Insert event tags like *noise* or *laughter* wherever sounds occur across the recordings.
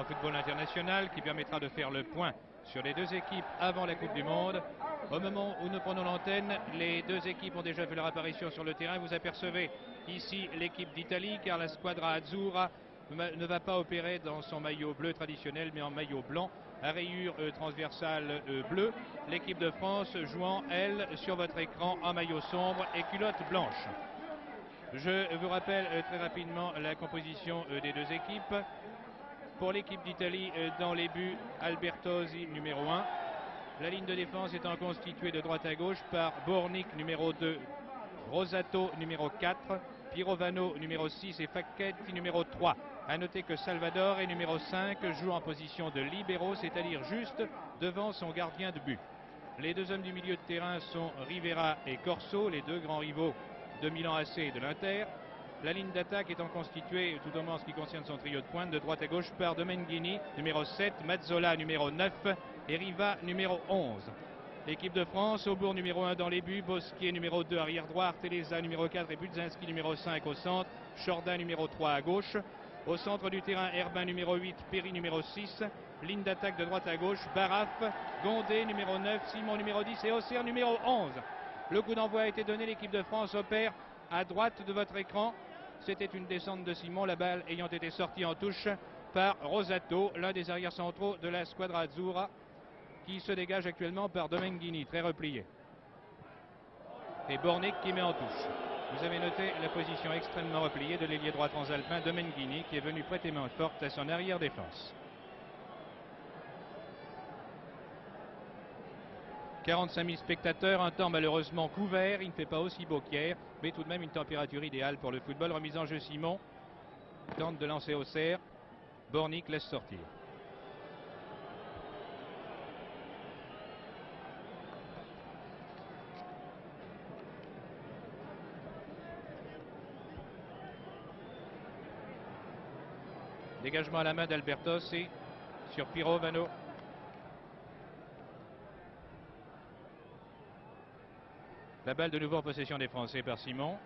en football international qui permettra de faire le point sur les deux équipes avant la Coupe du Monde. Au moment où nous prenons l'antenne, les deux équipes ont déjà fait leur apparition sur le terrain. Vous apercevez ici l'équipe d'Italie car la squadra Azzurra ne va pas opérer dans son maillot bleu traditionnel mais en maillot blanc à rayures euh, transversales euh, bleues. L'équipe de France jouant, elle, sur votre écran en maillot sombre et culotte blanche. Je vous rappelle euh, très rapidement la composition des deux équipes. Pour l'équipe d'Italie, euh, dans les buts, Albertosi numéro 1. La ligne de défense étant constituée de droite à gauche par Bornik numéro 2, Rosato numéro 4, Pirovano numéro 6 et Facchetti numéro 3. A noter que Salvador est numéro 5 joue en position de libéraux, c'est-à-dire juste devant son gardien de but. Les deux hommes du milieu de terrain sont Rivera et Corso, les deux grands rivaux de Milan AC et de l'Inter. La ligne d'attaque étant constituée, tout au moins en ce qui concerne son trio de pointe, de droite à gauche par Domenghini, numéro 7, Mazzola, numéro 9 et Riva, numéro 11. L'équipe de France, Aubourg numéro 1 dans les buts, Bosquier numéro 2 arrière droit, Arteleza numéro 4 et Budzinski numéro 5 au centre, Chordin numéro 3 à gauche. Au centre du terrain, Herbin numéro 8, Perry numéro 6. Ligne d'attaque de droite à gauche, Baraf, Gondé numéro 9, Simon numéro 10 et Auxerre numéro 11. Le coup d'envoi a été donné, l'équipe de France opère à droite de votre écran. C'était une descente de Simon, la balle ayant été sortie en touche par Rosato, l'un des arrières centraux de la squadra Azzurra, qui se dégage actuellement par Domenghini, très replié. Et Bornik qui met en touche. Vous avez noté la position extrêmement repliée de l'ailier droit transalpin Domenghini qui est venu prêter main forte à son arrière 45 000 spectateurs, un temps malheureusement couvert, il ne fait pas aussi beau qu'hier, mais tout de même une température idéale pour le football. Remise en jeu Simon, tente de lancer au cerf, Bornik laisse sortir. Dégagement à la main d'Albertos et sur Piro Vano. La balle de nouveau en possession des Français par Simon.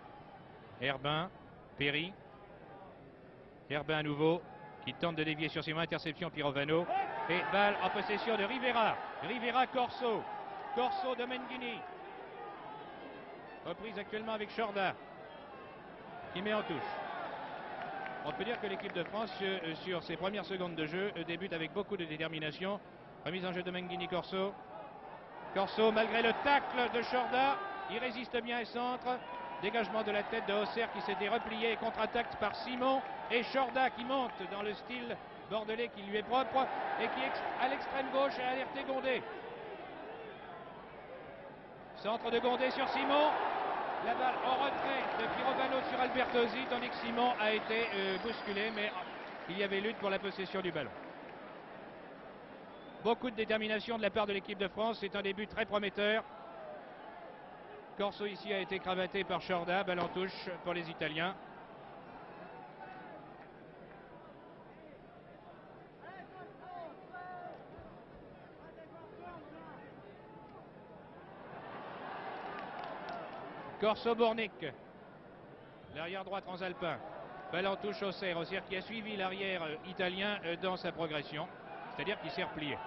Herbin, Perry. Herbin à nouveau qui tente de dévier sur Simon. Interception Pirovano. Et balle en possession de Rivera. Rivera Corso. Corso de Menghini. Reprise actuellement avec Chorda qui met en touche. On peut dire que l'équipe de France, euh, sur ses premières secondes de jeu, euh, débute avec beaucoup de détermination. Remise en jeu de Menghini Corso. Corso, malgré le tacle de Chorda, il résiste bien et centre. Dégagement de la tête de Auxerre qui s'était replié et contre-attaque par Simon. Et Chorda qui monte dans le style bordelais qui lui est propre et qui à l'extrême gauche a alerté Gondé. Centre de Gondé sur Simon. La balle en retrait de Pirovano sur Albertosi, tandis que Simon a été euh, bousculé, mais il y avait lutte pour la possession du ballon. Beaucoup de détermination de la part de l'équipe de France. C'est un début très prometteur. Corso ici a été cravaté par Chorda, balle touche pour les Italiens. Corso Bornik, l'arrière droit transalpin. Balle en au cerf, au cerf qui a suivi l'arrière italien euh, dans sa progression, c'est-à-dire qui s'est replié.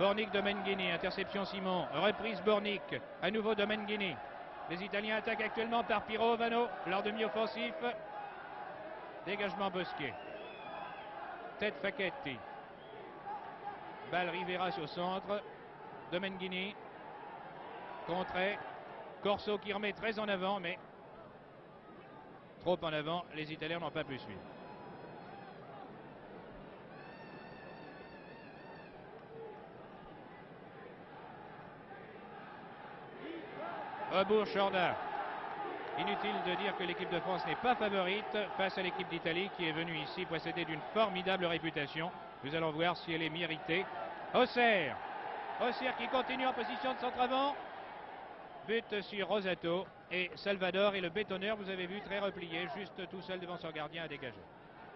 Bornik de Menghini, interception Simon, reprise Bornik, à nouveau de Menghini. Les Italiens attaquent actuellement par Pirovano, leur demi-offensif. Dégagement Bosquet. Tête Facchetti. Balle Rivera au centre. De Menghini. Corso qui remet très en avant, mais trop en avant. Les Italiens n'ont pas pu suivre. Rebours Chorda. Inutile de dire que l'équipe de France n'est pas favorite face à l'équipe d'Italie qui est venue ici précédée d'une formidable réputation. Nous allons voir si elle est méritée. Auxerre. Auxerre qui continue en position de centre avant. But sur Rosato. Et Salvador est le bétonneur, vous avez vu, très replié, juste tout seul devant son gardien à dégager.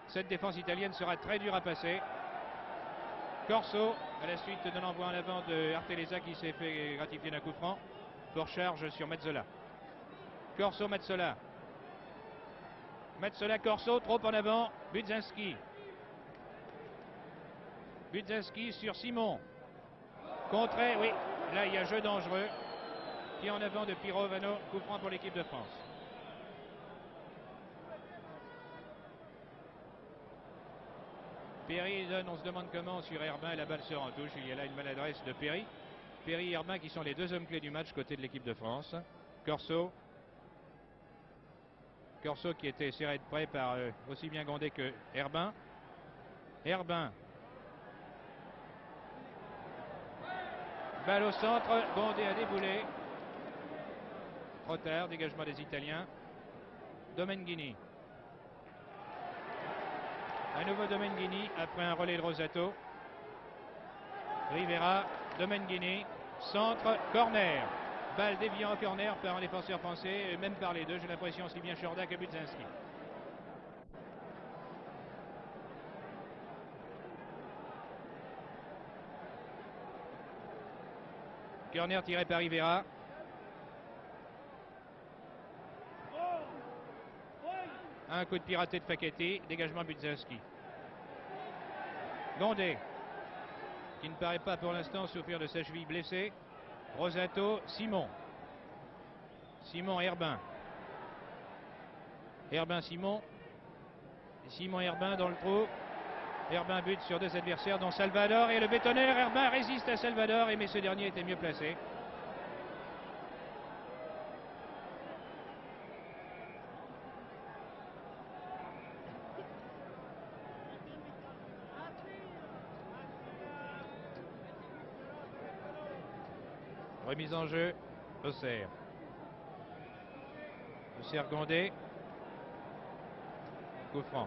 Cette défense italienne sera très dure à passer. Corso, à la suite de l'envoi en avant de Arteleza qui s'est fait gratifier d'un coup franc pour charge sur Metzola. Corso Metzola. Metzola Corso, trop en avant. Budzinski. Budzinski sur Simon. Contré, oui. Là, il y a jeu dangereux. Qui en avant de Pirovano. Coup franc pour l'équipe de France. Perry donne, on se demande comment sur Herbin, la balle sort en touche. Il y a là une maladresse de Perry. Perry et Herbin qui sont les deux hommes clés du match côté de l'équipe de France. Corso. Corso qui était serré de près par euh, aussi bien Gondé que Herbin. Herbin. Balle au centre, Gondé a déboulé. Trop tard, dégagement des Italiens. Domenghini. Un nouveau Domenghini après un relais de Rosato. Rivera, Domenghini, centre, corner. Balle déviant en corner par un défenseur français, même par les deux, j'ai l'impression, aussi bien Chorda que Budzinski. Corner tiré par Rivera. Un coup de piraté de Facchetti, dégagement Budzinski. Gondé, qui ne paraît pas pour l'instant souffrir de sa cheville blessée. Rosato, Simon. Simon Herbin. Herbin Simon. Simon Herbin dans le trou. Herbin but sur deux adversaires dont Salvador et le bétonneur. Herbin résiste à Salvador mais ce dernier était mieux placé. Remise en jeu, Auxerre. Auxerre Gondé. Coup franc.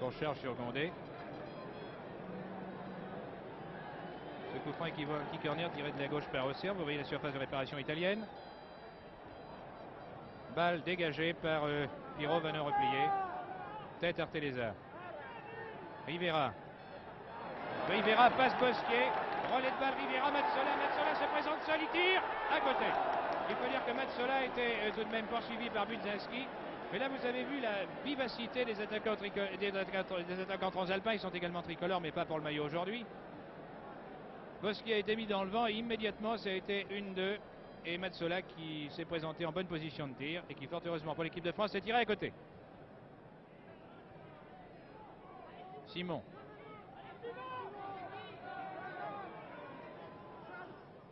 Qu'on cherche sur Gondé. Ce coup franc qui va un petit tiré de la gauche par Auxerre. Vous voyez la surface de réparation italienne. Balle dégagée par euh, Piro, venant replié. Tête Arteleza. Rivera. Rivera passe Bosquier. Relais de balle Rivera, Matsola. Matsola se présente seul, il tire à côté. Il faut dire que Matsola était euh, tout de même poursuivi par Budzinski. Mais là, vous avez vu la vivacité des attaquants, transalpins. Ils sont également tricolores, mais pas pour le maillot aujourd'hui. Bosquier a été mis dans le vent et immédiatement, ça a été une deux. Et Matsola qui s'est présenté en bonne position de tir et qui, fort heureusement pour l'équipe de France, s'est tiré à côté. Simon.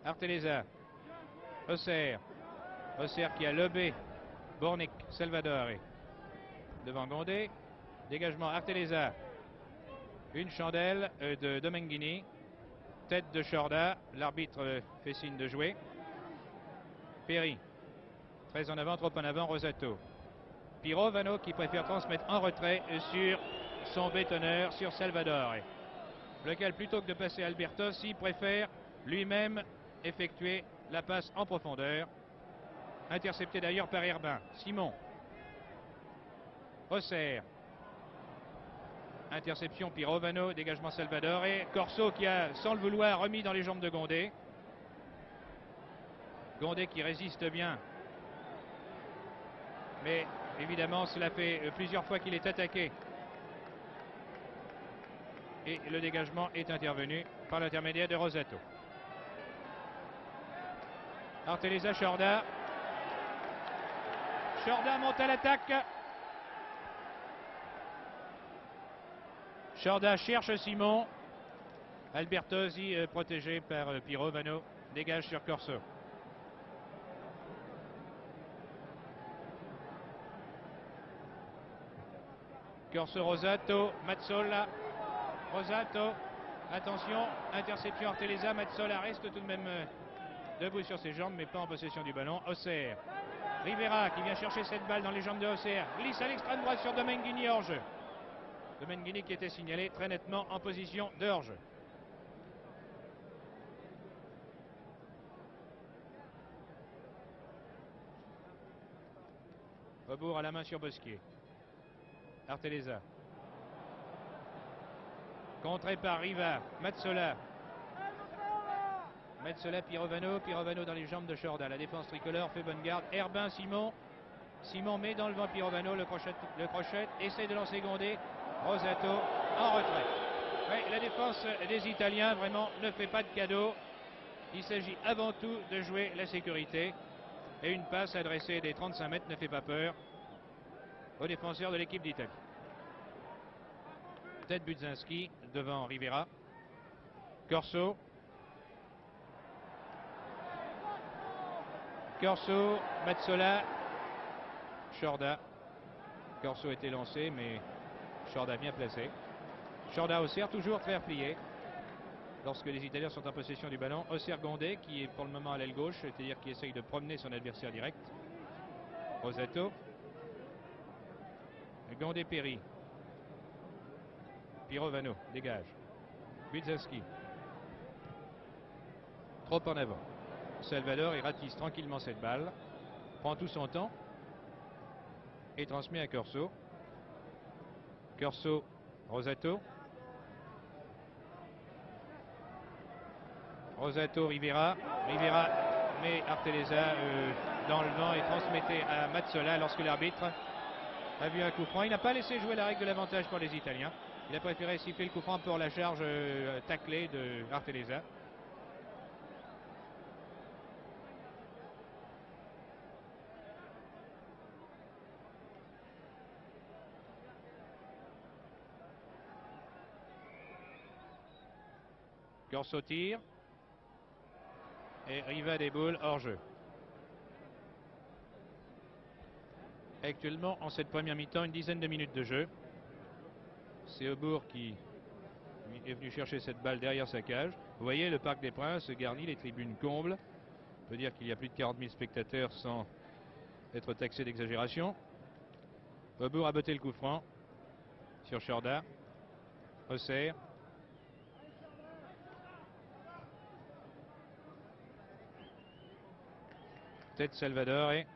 Arteleza. Auxerre. Auxerre qui a lobé Bornick, Salvador devant Gondé. Dégagement Arteleza. Une chandelle euh, de Domenghini. Tête de Chorda. L'arbitre fait signe de jouer. Perry. Très en avant, trop en avant, Rosato. Pirovano qui préfère transmettre en retrait sur son bétonneur, sur Salvador. Lequel, plutôt que de passer Albertos, il préfère lui-même effectuer la passe en profondeur. Intercepté d'ailleurs par Herbin. Simon. Auxerre. Interception Pirovano, dégagement Salvador et Corso qui a, sans le vouloir, remis dans les jambes de Gondé. Gondé qui résiste bien. Mais évidemment, cela fait plusieurs fois qu'il est attaqué. Et le dégagement est intervenu par l'intermédiaire de Rosato. Arteleza Chorda. Chorda monte à l'attaque. Chorda cherche Simon. Albertosi euh, protégé par euh, Pirovano. Dégage sur Corso. Corso Rosato, Mazzola, Rosato, attention, interception Arteleza, Mazzola reste tout de même euh, debout sur ses jambes mais pas en possession du ballon. Auxerre, Rivera qui vient chercher cette balle dans les jambes de Auxerre, glisse à l'extrême droite sur Domenghini jeu. Domenghini qui était signalé très nettement en position jeu. Rebours à la main sur Bosquier. Arteleza. Contré par Riva. Matsola. Matsola, Pirovano. Pirovano dans les jambes de Chorda. La défense tricolore fait bonne garde. Herbin, Simon. Simon met dans le vent Pirovano, le crochet, le crochet, essaie de lancer Gondé. Rosato en retrait. la défense des Italiens vraiment ne fait pas de cadeau. Il s'agit avant tout de jouer la sécurité. Et une passe adressée des 35 mètres ne fait pas peur aux défenseurs de l'équipe d'Italie. Tête Budzinski devant Rivera. Corso. Corso, Mazzola, Shorda. Corso était lancé, mais Shorda bien placé. Shorda Auxerre, toujours très replié. Lorsque les Italiens sont en possession du ballon, Auxerre Gondé, qui est pour le moment à l'aile gauche, c'est-à-dire qui essaye de promener son adversaire direct. Rosato. Gondé Perry. Pirovano, dégage. Budzinski. Trop en avant. Salvador, il ratisse tranquillement cette balle. Prend tout son temps. Et transmet à Corso. Corso, Rosato. Rosato, Rivera. Rivera met Arteleza euh, dans le vent et transmettait à Mazzola lorsque l'arbitre a vu un coup franc. Il n'a pas laissé jouer la règle de l'avantage pour les Italiens. Il a préféré siffler le coup franc pour la charge euh, taclée de Arteleza. Corso tire. Et Riva des boules hors jeu. Actuellement, en cette première mi-temps, une dizaine de minutes de jeu. C'est Aubourg qui est venu chercher cette balle derrière sa cage. Vous voyez, le Parc des Princes garni, les tribunes combles. On peut dire qu'il y a plus de 40 000 spectateurs sans être taxé d'exagération. Aubourg a botté le coup franc sur Chorda. Resserre. Tête Salvador et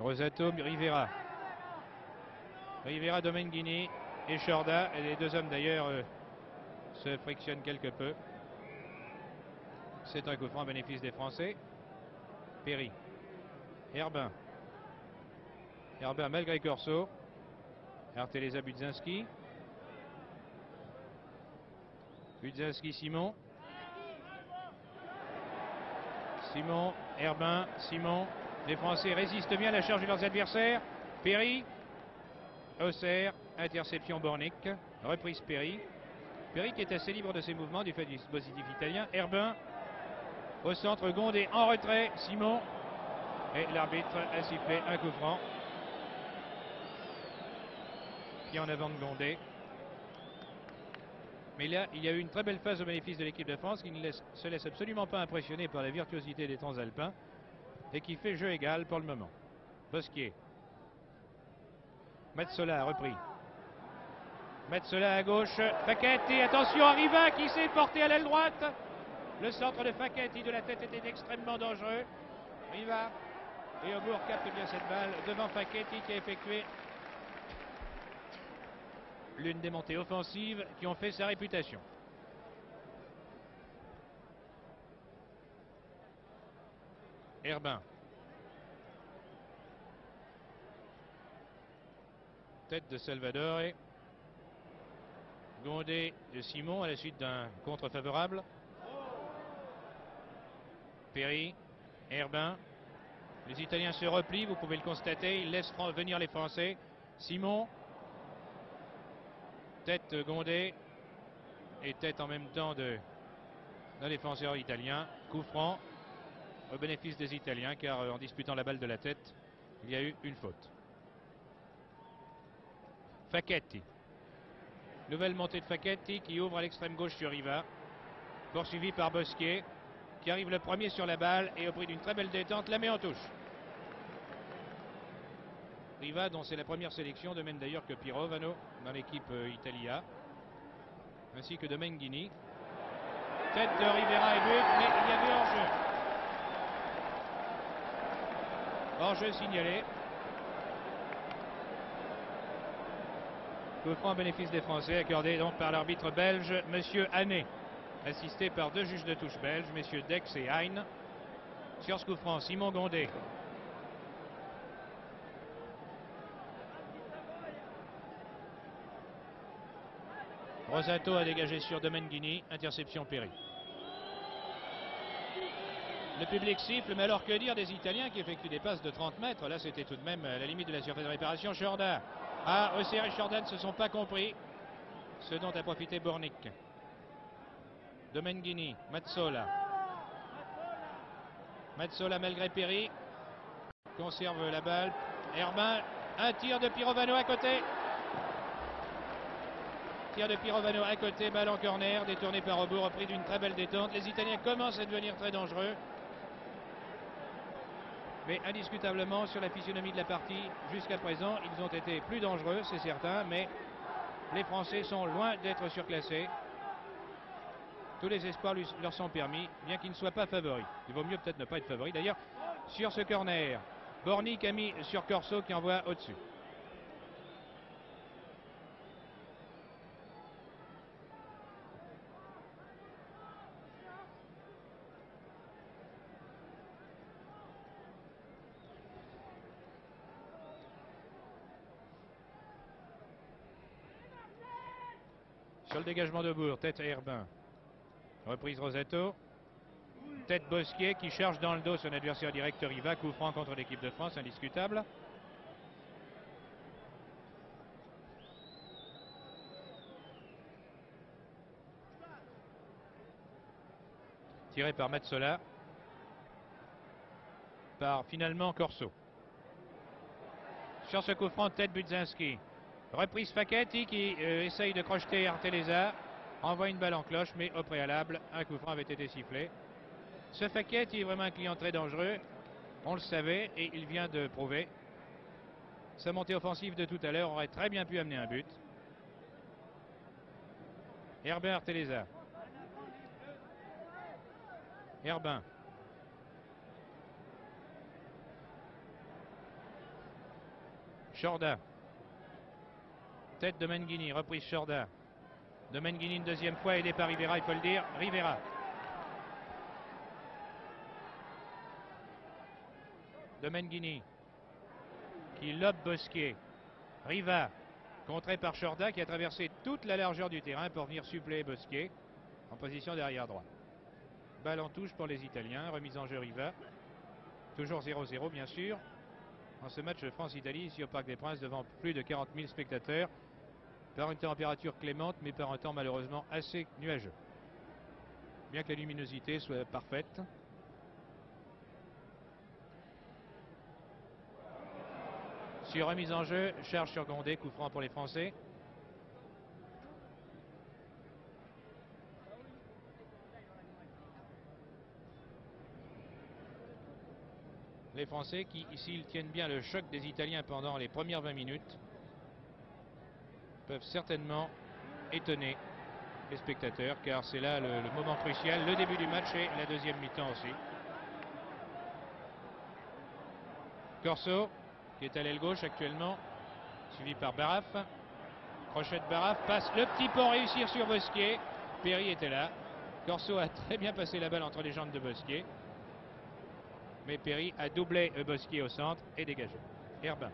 Rosato Rivera. Rivera Domenghini et Shorda. Et les deux hommes d'ailleurs euh, se frictionnent quelque peu. C'est un coup franc bénéfice des Français. Perry. Herbin. Herbin malgré Corso. Arteleza Budzinski. Budzinski Simon. Simon, Herbin, Simon. Les Français résistent bien à la charge de leurs adversaires. Perry, Auxerre, interception Bornick, reprise Perry. Perry qui est assez libre de ses mouvements du fait du dispositif italien. Herbin, au centre, Gondé en retrait, Simon. Et l'arbitre a sifflé un coup franc. Pied en avant de Gondé. Mais là, il y a eu une très belle phase au bénéfice de l'équipe de France qui ne se laisse absolument pas impressionner par la virtuosité des transalpins et qui fait jeu égal pour le moment. Bosquier. Metzola a repris. Metzola à gauche. Facchetti, attention, Arriva qui s'est porté à l'aile droite. Le centre de Facchetti de la tête était extrêmement dangereux. Riva et Aubourg capte bien cette balle devant Facchetti qui a effectué l'une des montées offensives qui ont fait sa réputation. Herbin. Tête de Salvador et Gondé de Simon à la suite d'un contre favorable. Perry, Herbin. Les Italiens se replient, vous pouvez le constater. Ils laissent venir les Français. Simon, Tête Gondé et tête en même temps d'un défenseur italien. Coup franc au bénéfice des Italiens car euh, en disputant la balle de la tête, il y a eu une faute. Facchetti. Nouvelle montée de Facchetti qui ouvre à l'extrême gauche sur Riva. Poursuivi par Bosquier qui arrive le premier sur la balle et au prix d'une très belle détente la met en touche. Riva, dont c'est la première sélection, de même d'ailleurs que Pirovano dans l'équipe euh, Italia, ainsi que de Menghini. Tête de Rivera et but, mais il y avait hors-jeu. Hors-jeu signalé. Coup franc bénéfice des Français, accordé donc par l'arbitre belge, Monsieur Hannet, assisté par deux juges de touche belges, messieurs Dex et Hein. Sur ce coup franc, Simon Gondé. Rosato a dégagé sur Domenghini, interception Perry. Le public siffle, mais alors que dire des Italiens qui effectuent des passes de 30 mètres? Là, c'était tout de même la limite de la surface de réparation. Jordan. Ah, Osser et Jordan ne se sont pas compris. Ce dont a profité Bornik. Domenghini, Mazzola. Mazzola malgré Perry. Conserve la balle. Herbin, un tir de Pirovano à côté. Tir de Pirovano à côté, balle en corner, détourné par Robot, repris d'une très belle détente. Les Italiens commencent à devenir très dangereux. Mais indiscutablement, sur la physionomie de la partie, jusqu'à présent, ils ont été plus dangereux, c'est certain, mais les Français sont loin d'être surclassés. Tous les espoirs leur sont permis, bien qu'ils ne soient pas favoris. Il vaut mieux peut-être ne pas être favori. D'ailleurs, sur ce corner, Bornik a mis sur Corso qui envoie au-dessus. Dégagement de Bourg, tête Herbin. Reprise Rosetto. Tête Bosquier qui charge dans le dos son adversaire direct Riva. Coup franc contre l'équipe de France, indiscutable. Tiré par Metzola. Par finalement Corso. Sur ce coup franc, tête Budzinski. Reprise Facchetti qui euh, essaye de crocheter Arteleza. Envoie une balle en cloche, mais au préalable, un coup franc avait été sifflé. Ce Facchetti est vraiment un client très dangereux. On le savait et il vient de prouver. Sa montée offensive de tout à l'heure aurait très bien pu amener un but. Herbin Arteleza. Herbin. Chorda. Tête de Menghini, reprise Chorda. De Menghini une deuxième fois, aidé par Rivera, il faut le dire. Rivera. De Menghini. Qui lobe Bosquier. Riva. Contré par Chorda qui a traversé toute la largeur du terrain pour venir suppléer Bosquier en position derrière droit. Balle en touche pour les Italiens. Remise en jeu Riva. Toujours 0-0 bien sûr. En ce match France-Italie ici au Parc des Princes devant plus de 40 000 spectateurs par une température clémente, mais par un temps malheureusement assez nuageux. Bien que la luminosité soit parfaite. Sur remise en jeu, charge sur Gondé, coup franc pour les Français. Les Français qui, ici, tiennent bien le choc des Italiens pendant les premières 20 minutes peuvent certainement étonner les spectateurs car c'est là le, moment crucial, le début du match et la deuxième mi-temps aussi. Corso qui est à l'aile gauche actuellement, suivi par Baraf. Crochet de Baraf passe le petit pont réussir sur Bosquier. Perry était là. Corso a très bien passé la balle entre les jambes de Bosquier. Mais Perry a doublé Bosquier au centre et dégagé. Herbin.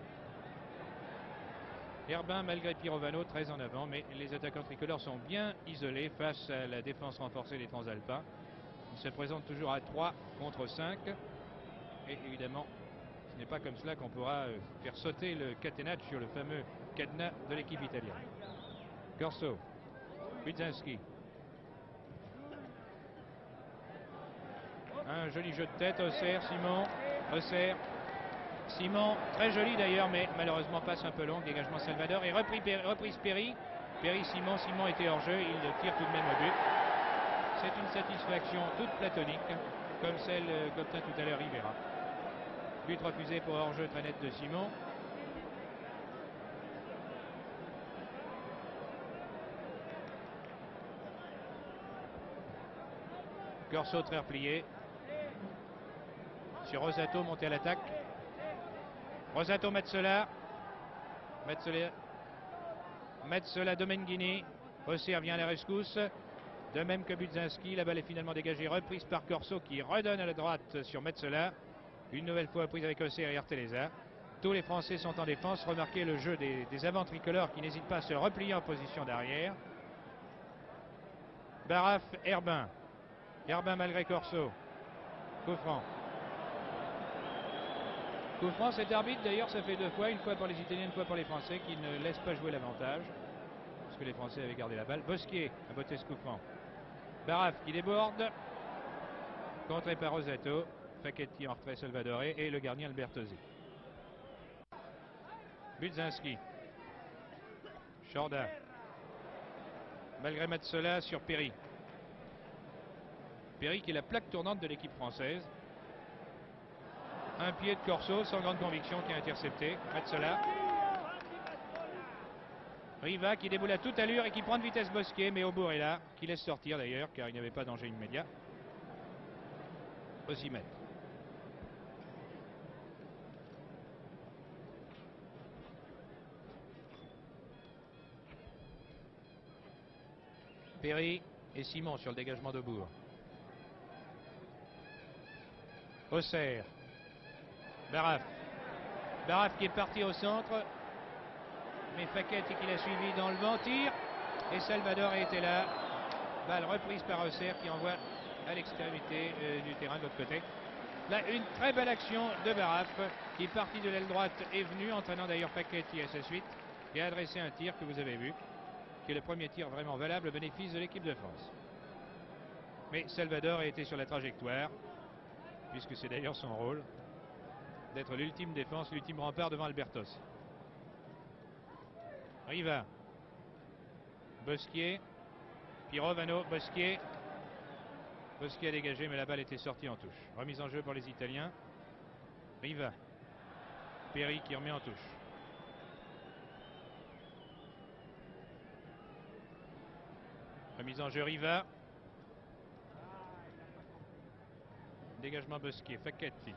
Herbin, malgré Pirovano, très en avant, mais les attaquants tricolores sont bien isolés face à la défense renforcée des Transalpins. Ils se présentent toujours à 3 contre 5. Et évidemment, ce n'est pas comme cela qu'on pourra euh, faire sauter le catenaccio, le fameux cadenas de l'équipe italienne. Corso, Widzinski. Un joli jeu de tête, Auxerre, Simon, Auxerre, Simon, très joli d'ailleurs, mais malheureusement passe un peu long. Dégagement Salvador et repris, reprise Perry. Perry, Simon, Simon était hors jeu. Il tire tout de même au but. C'est une satisfaction toute platonique, comme celle qu'obtint tout à l'heure Rivera. But refusé pour hors-jeu très net de Simon. Corso très replié. Sur Rosato monté à l'attaque. Rosato Metzola. Metzola. Metzola Domenghini. Auxerre vient à la rescousse. De même que Budzinski, la balle est finalement dégagée, reprise par Corso qui redonne à la droite sur Metzola. Une nouvelle fois prise avec Osser et Arteleza. Tous les Français sont en défense. Remarquez le jeu des, des avants tricolores qui n'hésitent pas à se replier en position d'arrière. Baraf, Herbin. Herbin malgré Corso. Coup. Coup franc, cet arbitre d'ailleurs ça fait deux fois, une fois pour les Italiens, une fois pour les Français qui ne laissent pas jouer l'avantage. Parce que les Français avaient gardé la balle. Bosquier a botté ce coup franc. Baraf qui déborde. Contré par Rosato. Facchetti en retrait Salvadore et le gardien Albertosi. Budzinski. Chorda. Malgré Matsola sur Perry. Perry qui est la plaque tournante de l'équipe française. Un pied de Corso sans grande conviction qui a intercepté. Matsola. Riva qui déboule à toute allure et qui prend de vitesse Bosquet, mais Aubourg est là, qui laisse sortir d'ailleurs, car il n'y avait pas danger immédiat. Mettre. Perry et Simon sur le dégagement de Bourg. Auxerre. Baraf. Baraf qui est parti au centre. Mais Facchetti qui l'a suivi dans le vent. Et Salvador était là. Balle reprise par Auxerre qui envoie à l'extrémité euh, du terrain de l'autre côté. Là, une très belle action de Baraf qui parti de l'aile droite est venu, entraînant d'ailleurs Facchetti à sa suite et a adressé un tir que vous avez vu qui est le premier tir vraiment valable au bénéfice de l'équipe de France. Mais Salvador a été sur la trajectoire, puisque c'est d'ailleurs son rôle, d'être l'ultime défense, l'ultime rempart devant Albertos. Riva. Bosquier. Pirovano. Bosquier. Bosquier a dégagé, mais la balle était sortie en touche. Remise en jeu pour les Italiens. Riva. Perry qui remet en touche. Remise en jeu Riva. Dégagement Bosquier, Facchetti.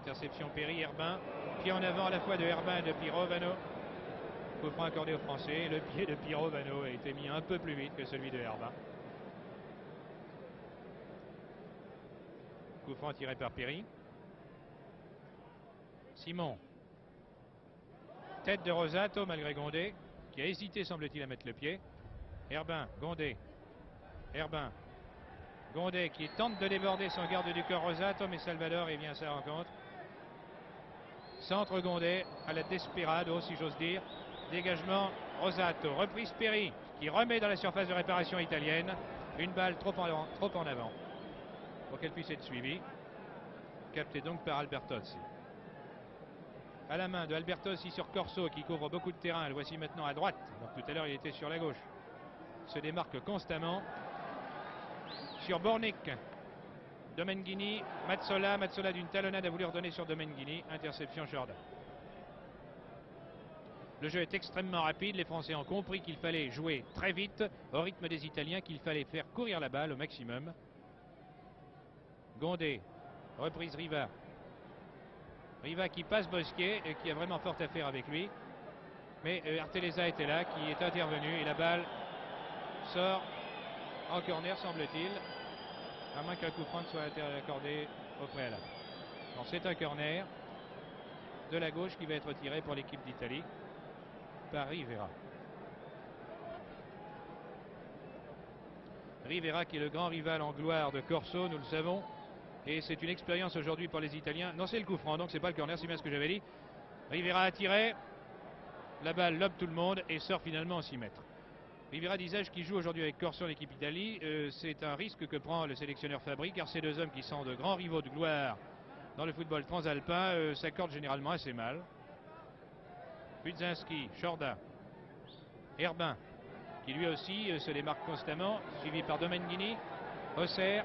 Interception Perry, Herbin. Pied en avant à la fois de Herbin et de Pirovano. Coup franc accordé aux Français. Le pied de Pirovano a été mis un peu plus vite que celui de Herbin. Coup tiré par Perry. Simon. Tête de Rosato malgré Gondé, qui a hésité semble-t-il à mettre le pied. Herbin, Gondé. Herbin. Gondé qui tente de déborder son garde du corps Rosato, mais Salvador est bien à sa rencontre. Centre Gondé à la desperado, si j'ose dire. Dégagement Rosato. Reprise Perry qui remet dans la surface de réparation italienne. Une balle trop en avant, pour qu'elle puisse être suivie. Capté donc par Albertozzi. À la main de Albertozzi sur Corso qui couvre beaucoup de terrain. Le voici maintenant à droite. Donc tout à l'heure il était sur la gauche. Se démarque constamment. Sur Bornik. Domenghini, Mazzola, Mazzola d'une talonnade a voulu redonner sur Domenghini. Interception Jordan. Le jeu est extrêmement rapide. Les Français ont compris qu'il fallait jouer très vite, au rythme des Italiens, qu'il fallait faire courir la balle au maximum. Gondé, reprise Riva. Riva qui passe Bosquet et qui a vraiment fort à faire avec lui. Mais euh, Arteleza était là, qui est intervenu et la balle sort en corner, semble-t-il. À moins qu'un coup franc soit accordé au préalable. c'est un corner de la gauche qui va être tiré pour l'équipe d'Italie par Rivera. Rivera qui est le grand rival en gloire de Corso, nous le savons. Et c'est une expérience aujourd'hui pour les Italiens. Non, c'est le coup franc, donc c'est pas le corner, c'est bien ce que j'avais dit. Rivera a tiré. La balle lobe tout le monde et sort finalement en 6 mètres. Rivera Disage qui joue aujourd'hui avec Corso en équipe Italie, euh, c'est un risque que prend le sélectionneur Fabri car ces deux hommes qui sont de grands rivaux de gloire dans le football transalpin euh, s'accordent généralement assez mal. Budzinski, Chorda, Herbin qui lui aussi euh, se démarque constamment, suivi par Domenghini, Auxerre,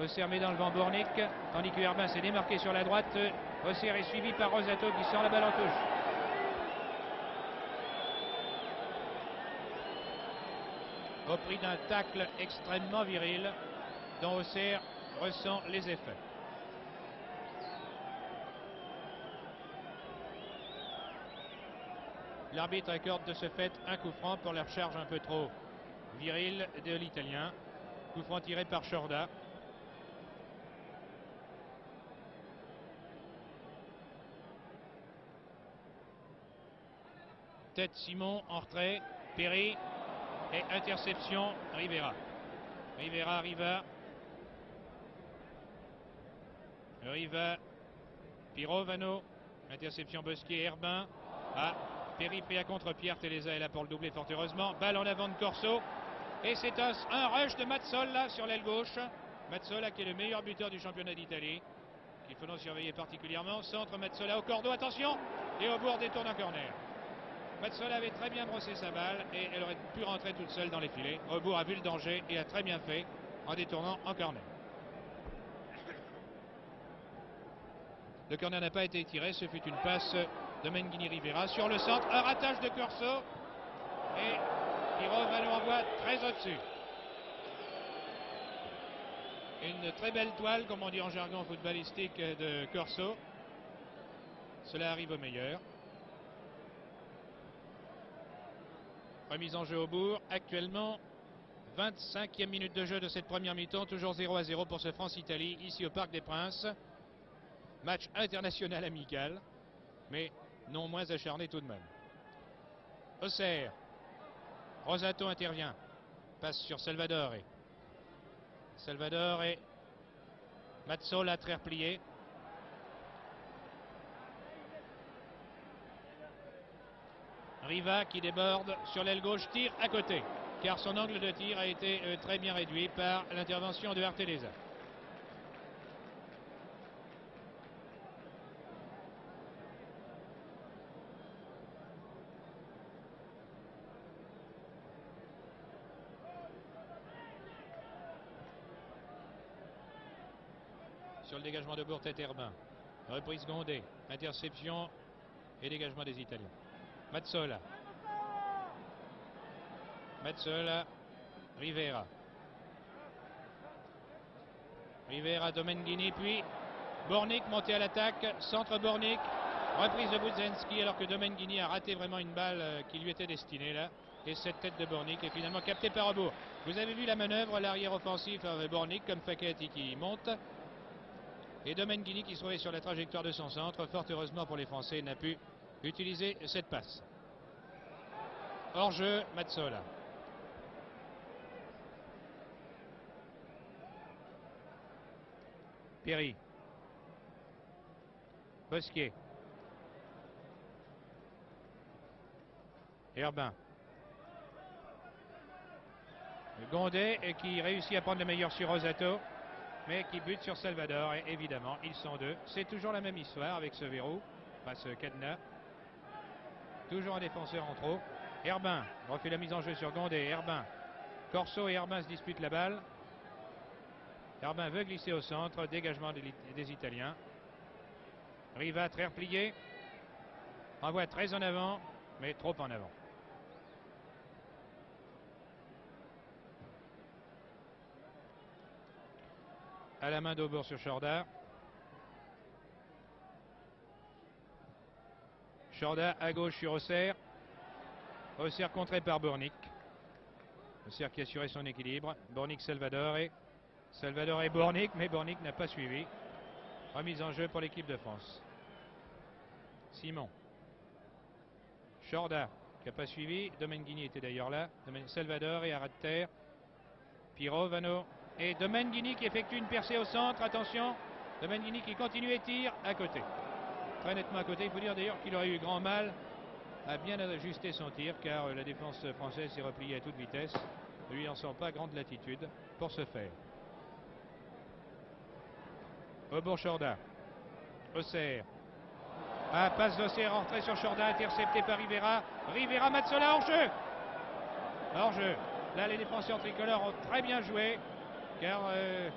Auxerre met dans le vent Bornik, tandis que Herbin s'est démarqué sur la droite. Auxerre est suivi par Rosato qui sort la balle en touche. Au prix d'un tacle extrêmement viril dont Auxerre ressent les effets. L'arbitre accorde de ce fait un coup franc pour la recharge un peu trop virile de l'Italien. Coup franc tiré par Chorda. Tête Simon en retrait. Perry et interception Rivera. Rivera, Riva. Riva. Pirovano. Interception Bosquier, Herbin. Ah, pris à contre-pierre. Telesa est là pour le doubler fort heureusement. Balle en avant de Corso. Et c'est un, rush de Mazzola sur l'aile gauche. Mazzola qui est le meilleur buteur du championnat d'Italie. Qu'il faut donc surveiller particulièrement. Centre Mazzola au cordeau. Attention. Et au bord détourne un corner. Mazzola avait très bien brossé sa balle et elle aurait pu rentrer toute seule dans les filets. Rebourg a vu le danger et a très bien fait en détournant en corner. Le corner n'a pas été tiré, ce fut une passe de Menghini Rivera sur le centre, un ratage de Corso et Pirov envoie très au-dessus. Une très belle toile, comme on dit en jargon footballistique, de Corso. Cela arrive au meilleur. Remise en jeu au bourg. Actuellement, 25e minute de jeu de cette première mi-temps. Toujours 0 à 0 pour ce France-Italie, ici au Parc des Princes. Match international amical, mais non moins acharné tout de même. Auxerre. Rosato intervient. Passe sur Salvador. Et Salvador et Mazzola très replié. Riva qui déborde sur l'aile gauche, tire à côté, car son angle de tir a été euh, très bien réduit par l'intervention de Arteleza. Sur le dégagement de Bourtet Herbin. Reprise Gondé. Interception et dégagement des Italiens. Mazzola. Mazzola. Rivera. Rivera, Domenghini, puis Bornik monté à l'attaque. Centre Bornik. Reprise de Budzenski alors que Domenghini a raté vraiment une balle euh, qui lui était destinée là. Et cette tête de Bornik est finalement captée par Rebourg. Vous avez vu la manœuvre, l'arrière offensif avec Bornik comme Facchetti qui monte. Et Domenghini qui se trouvait sur la trajectoire de son centre. Fort heureusement pour les Français, n'a pu utiliser cette passe. Hors jeu, Mazzola. Perry. Bosquier. Herbin. Gondet qui réussit à prendre le meilleur sur Rosato, mais qui bute sur Salvador. Et évidemment, ils sont deux. C'est toujours la même histoire avec ce verrou, pas ce. Toujours un défenseur en trop. Herbin refait la mise en jeu sur Gondet. Herbin. Corso et Herbin se disputent la balle. Herbin veut glisser au centre. Dégagement des, Italiens. Riva très replié. Envoie très en avant, mais trop en avant. À la main d'Aubord sur Chorda. Chorda à gauche sur Auxerre. Auxerre contré par Bornik. Auxerre qui a assuré son équilibre. Bornik Salvador et Salvador et Bornik, mais Bornik n'a pas suivi. Remise en jeu pour l'équipe de France. Simon. Chorda qui n'a pas suivi. Domenghini était d'ailleurs là. Salvador et à de terre. Piro, Vano et Domenghini qui effectue une percée au centre. Attention. Domenghini qui continue et tire à côté très nettement à côté. Il faut dire d'ailleurs qu'il aurait eu grand mal à bien ajuster son tir car la défense française s'est repliée à toute vitesse, ne lui en sent pas grande latitude pour ce faire. Au Chorda. Auxerre. Ah, passe d'Auxerre, entrée sur Chorda, intercepté par Rivera. Rivera, Mazzola hors jeu. Hors jeu. Là, les défenseurs tricolores ont très bien joué car euh,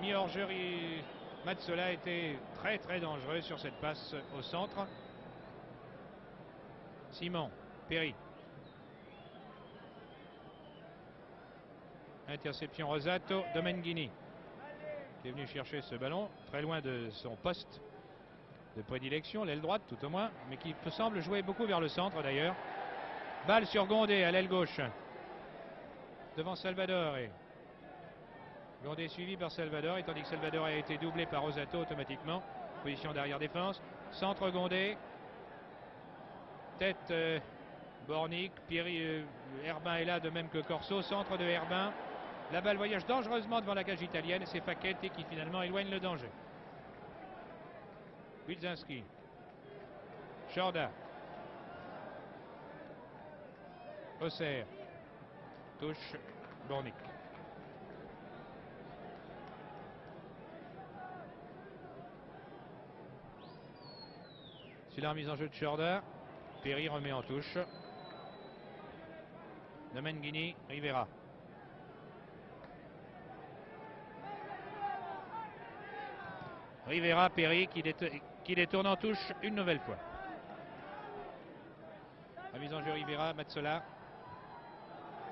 mis hors jeu Matzola était très très dangereux sur cette passe au centre. Simon, Perry. Interception Rosato, Domenghini qui est venu chercher ce ballon très loin de son poste. de prédilection, l'aile droite tout au moins, mais qui semble jouer beaucoup vers le centre d'ailleurs. Balle sur Gondé à l'aile gauche. Devant Salvador. Et Gondé suivi par Salvador, et tandis que Salvador a été doublé par Rosato automatiquement. Position derrière défense. Centre Gondé. Tête euh, Bornic. Pierre euh, Herbin est là, de même que Corso. Centre de Herbin. La balle voyage dangereusement devant la cage italienne. C'est Facchetti qui finalement éloigne le danger. Wilczynski. Jorda. Auxerre. Touche Bornick. C'est la remise en jeu de Jorda. Perry remet en touche. Domenghini, Rivera. Rivera, Perry qui, détourne en touche une nouvelle fois. La mise en jeu Rivera, Mazzola.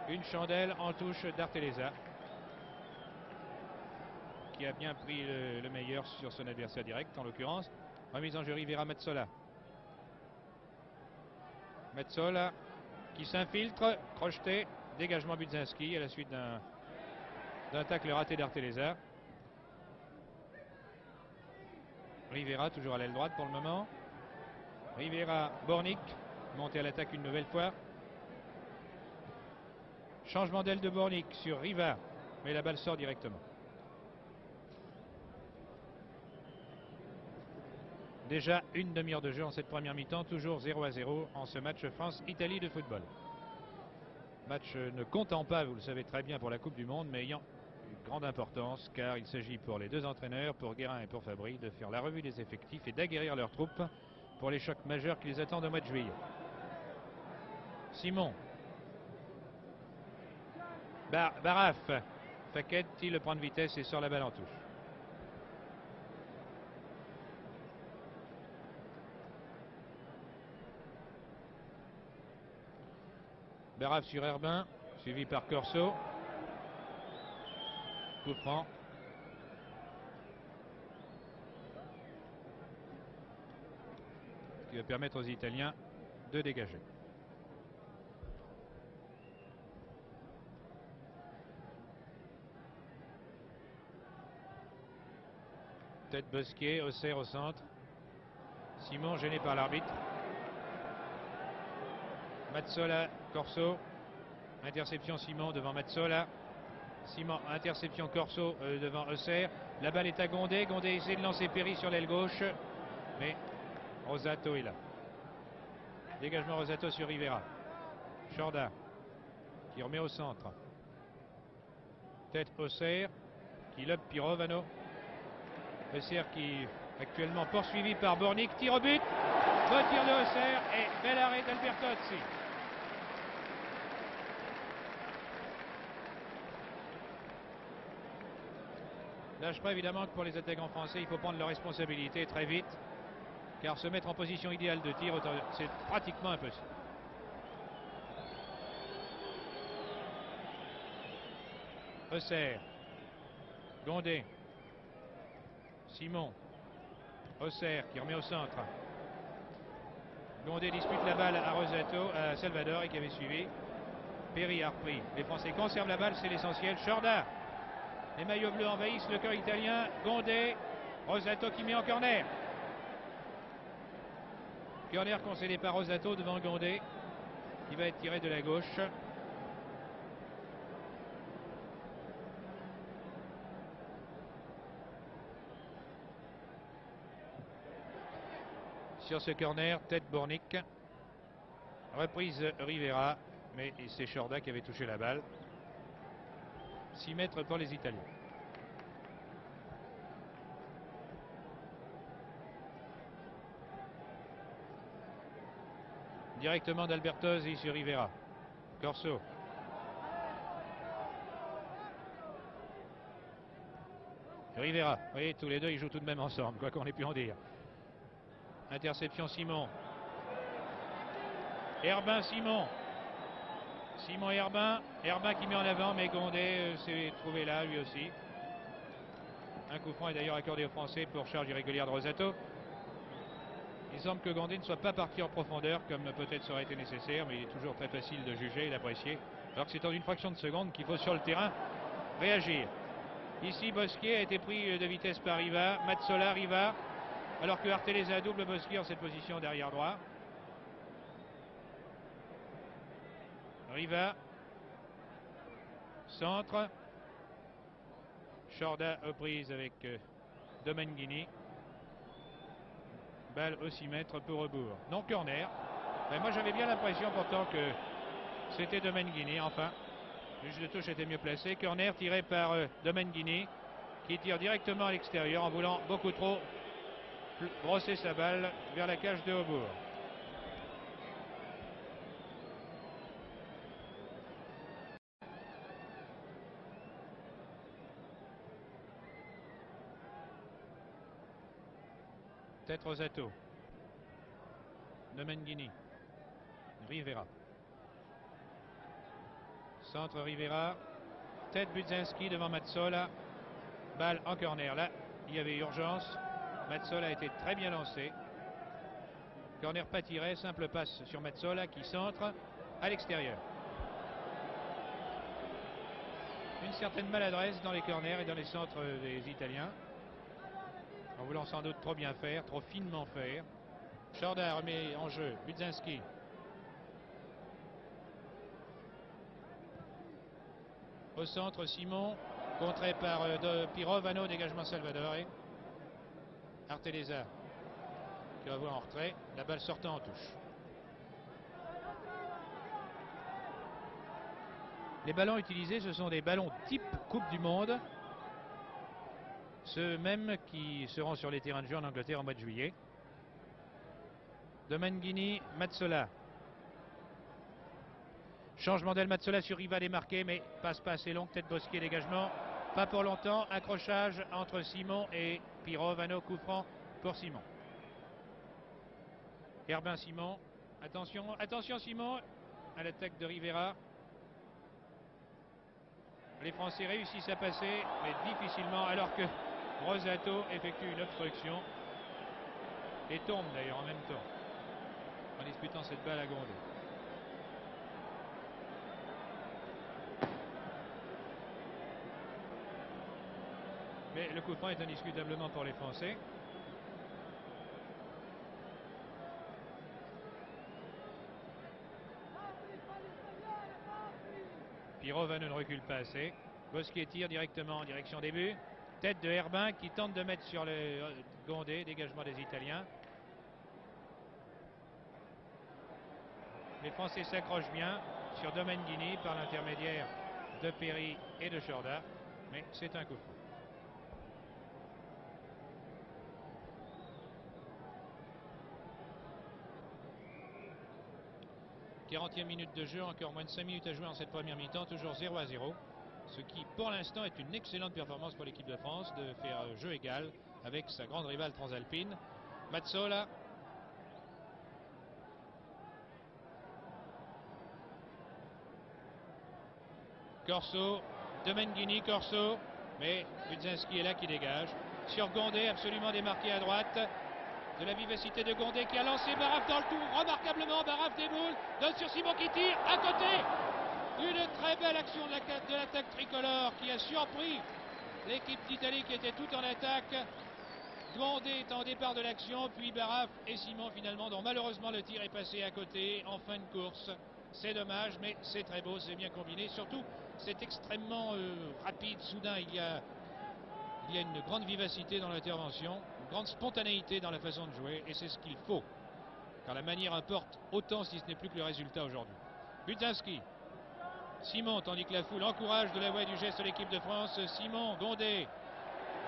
Une chandelle en touche d'Arteleza. Qui a bien pris le, meilleur sur son adversaire direct en l'occurrence. Remise en jeu Rivera Mazzola. Metzola qui s'infiltre, crocheté, dégagement Budzinski à la suite d'un tacle raté d'Arteleza. Rivera toujours à l'aile droite pour le moment. Rivera, Bornick, monté à l'attaque une nouvelle fois. Changement d'aile de Bornick sur Riva, mais la balle sort directement. Déjà une demi-heure de jeu en cette première mi-temps, toujours 0 à 0 en ce match France-Italie de football. Match ne comptant pas, vous le savez très bien, pour la Coupe du Monde, mais ayant une grande importance, car il s'agit pour les deux entraîneurs, pour Guérin et pour Fabry, de faire la revue des effectifs et d'aguerrir leurs troupes pour les chocs majeurs qui les attendent au mois de juillet. Simon. Bar Baraf. il le prend de vitesse et sort la balle en touche. Baraf sur Herbin, suivi par Corso. Coup franc. qui va permettre aux Italiens de dégager. Tête Bosquet, Auxerre au centre. Simon gêné par l'arbitre. Mazzola, Corso. Interception Simon devant Mazzola. Simon, interception Corso euh, devant Auxerre. La balle est à Gondé. Gondé essaie de lancer Perry sur l'aile gauche. Mais Rosato est là. Dégagement Rosato sur Rivera. Chorda qui remet au centre. Tête Auxerre qui lobe Pirovano. Auxerre qui actuellement poursuivi par Bornick. Tire au but. Retire de Auxerre et bel arrêt d'Albertozzi. Je crois évidemment que pour les attaquants français, il faut prendre leurs responsabilités très vite. Car se mettre en position idéale de tir, c'est pratiquement impossible. Auxerre. Gondé. Simon. Auxerre qui remet au centre. Gondé dispute la balle à Rosato, à Salvador et qui avait suivi. Perry a repris. Les Français conservent la balle, c'est l'essentiel. Chorda les maillots bleus envahissent le cœur italien. Gondé. Rosato qui met en corner. Corner concédé par Rosato devant Gondé. Qui va être tiré de la gauche. Sur ce corner, tête Bornick. Reprise Rivera. Mais c'est Chorda qui avait touché la balle. 6 mètres pour les Italiens. Directement d'Albertosi sur Rivera. Corso. Rivera. Voyez, tous les deux, ils jouent tout de même ensemble, quoi qu'on ait pu en dire. Interception Simon. Herbin Simon. Simon Herbin. Herbin qui met en avant, mais Gondé euh, s'est trouvé là lui aussi. Un coup franc est d'ailleurs accordé aux Français pour charge irrégulière de Rosato. Il semble que Gondé ne soit pas parti en profondeur comme peut-être ça aurait été nécessaire, mais il est toujours très facile de juger et d'apprécier. Alors que c'est en une fraction de seconde qu'il faut sur le terrain réagir. Ici, Bosquier a été pris de vitesse par Riva. Matsola, Riva. Alors que Arteleza double Bosquier en cette position derrière droit. Riva. Centre. Chorda aux prises avec euh, Domenghini. Balle au 6 mètres pour rebours. Non corner. Mais moi j'avais bien l'impression pourtant que c'était Domenghini enfin. Le de touche était mieux placé. Corner tiré par euh, qui tire directement à l'extérieur en voulant beaucoup trop brosser sa balle vers la cage de Aubourg. Tête Rosato. Rivera. Centre Rivera. Tête Budzinski devant Mazzola. Balle en corner. Là, il y avait urgence. Mazzola a été très bien lancé. Corner pas tiré. Simple passe sur Mazzola qui centre à l'extérieur. Une certaine maladresse dans les corners et dans les centres des Italiens. En voulant sans doute trop bien faire, trop finement faire. Chorda remet en jeu Budzinski. Au centre, Simon, contré par euh, Pirovano, dégagement Salvador. Arteleza qui va voir en retrait. La balle sortant en touche. Les ballons utilisés, ce sont des ballons type Coupe du Monde. Ceux mêmes qui seront sur les terrains de jeu en Angleterre en mois de juillet. Domenghini, Mazzola. Changement d'El Mazzola sur Rival est marqué, mais passe pas assez long. Tête Bosquet, dégagement. Pas pour longtemps. Accrochage entre Simon et Pirovano. Coup franc pour Simon. Herbin Simon. Attention, attention Simon à l'attaque de Rivera. Les Français réussissent à passer, mais difficilement, alors que Rosato effectue une obstruction et tombe d'ailleurs en même temps en disputant cette balle à Gondé. Mais le coup franc est indiscutablement pour les Français. Pirova ne recule pas assez. Bosquet tire directement en direction des buts. Tête de Herbin qui tente de mettre sur le euh, Gondé, dégagement des Italiens. Les Français s'accrochent bien sur Domenghini par l'intermédiaire de Perry et de Chorda, mais c'est un coup franc. 40e minute de jeu, encore moins de 5 minutes à jouer en cette première mi-temps, toujours 0 à 0. Ce qui, pour l'instant, est une excellente performance pour l'équipe de France de faire jeu égal avec sa grande rivale transalpine. Mazzola. Corso. Domenghini, Corso. Mais Budzinski est là qui dégage. Sur Gondé, absolument démarqué à droite de la vivacité de Gondé qui a lancé Baraf dans le tour. Remarquablement, Baraf déboule, donne sur Simon qui tire à côté. Une très belle action de l'attaque tricolore qui a surpris l'équipe d'Italie qui était tout en attaque. Gondé est en départ de l'action, puis Baraf et Simon finalement, dont malheureusement le tir est passé à côté en fin de course. C'est dommage, mais c'est très beau, c'est bien combiné. Surtout, c'est extrêmement euh, rapide, soudain. Il y a une grande vivacité dans l'intervention, une grande spontanéité dans la façon de jouer, et c'est ce qu'il faut. Car la manière importe autant si ce n'est plus que le résultat aujourd'hui. Budzinski. Simon, tandis que la foule encourage de la voix du geste l'équipe de France. Simon, Gondé.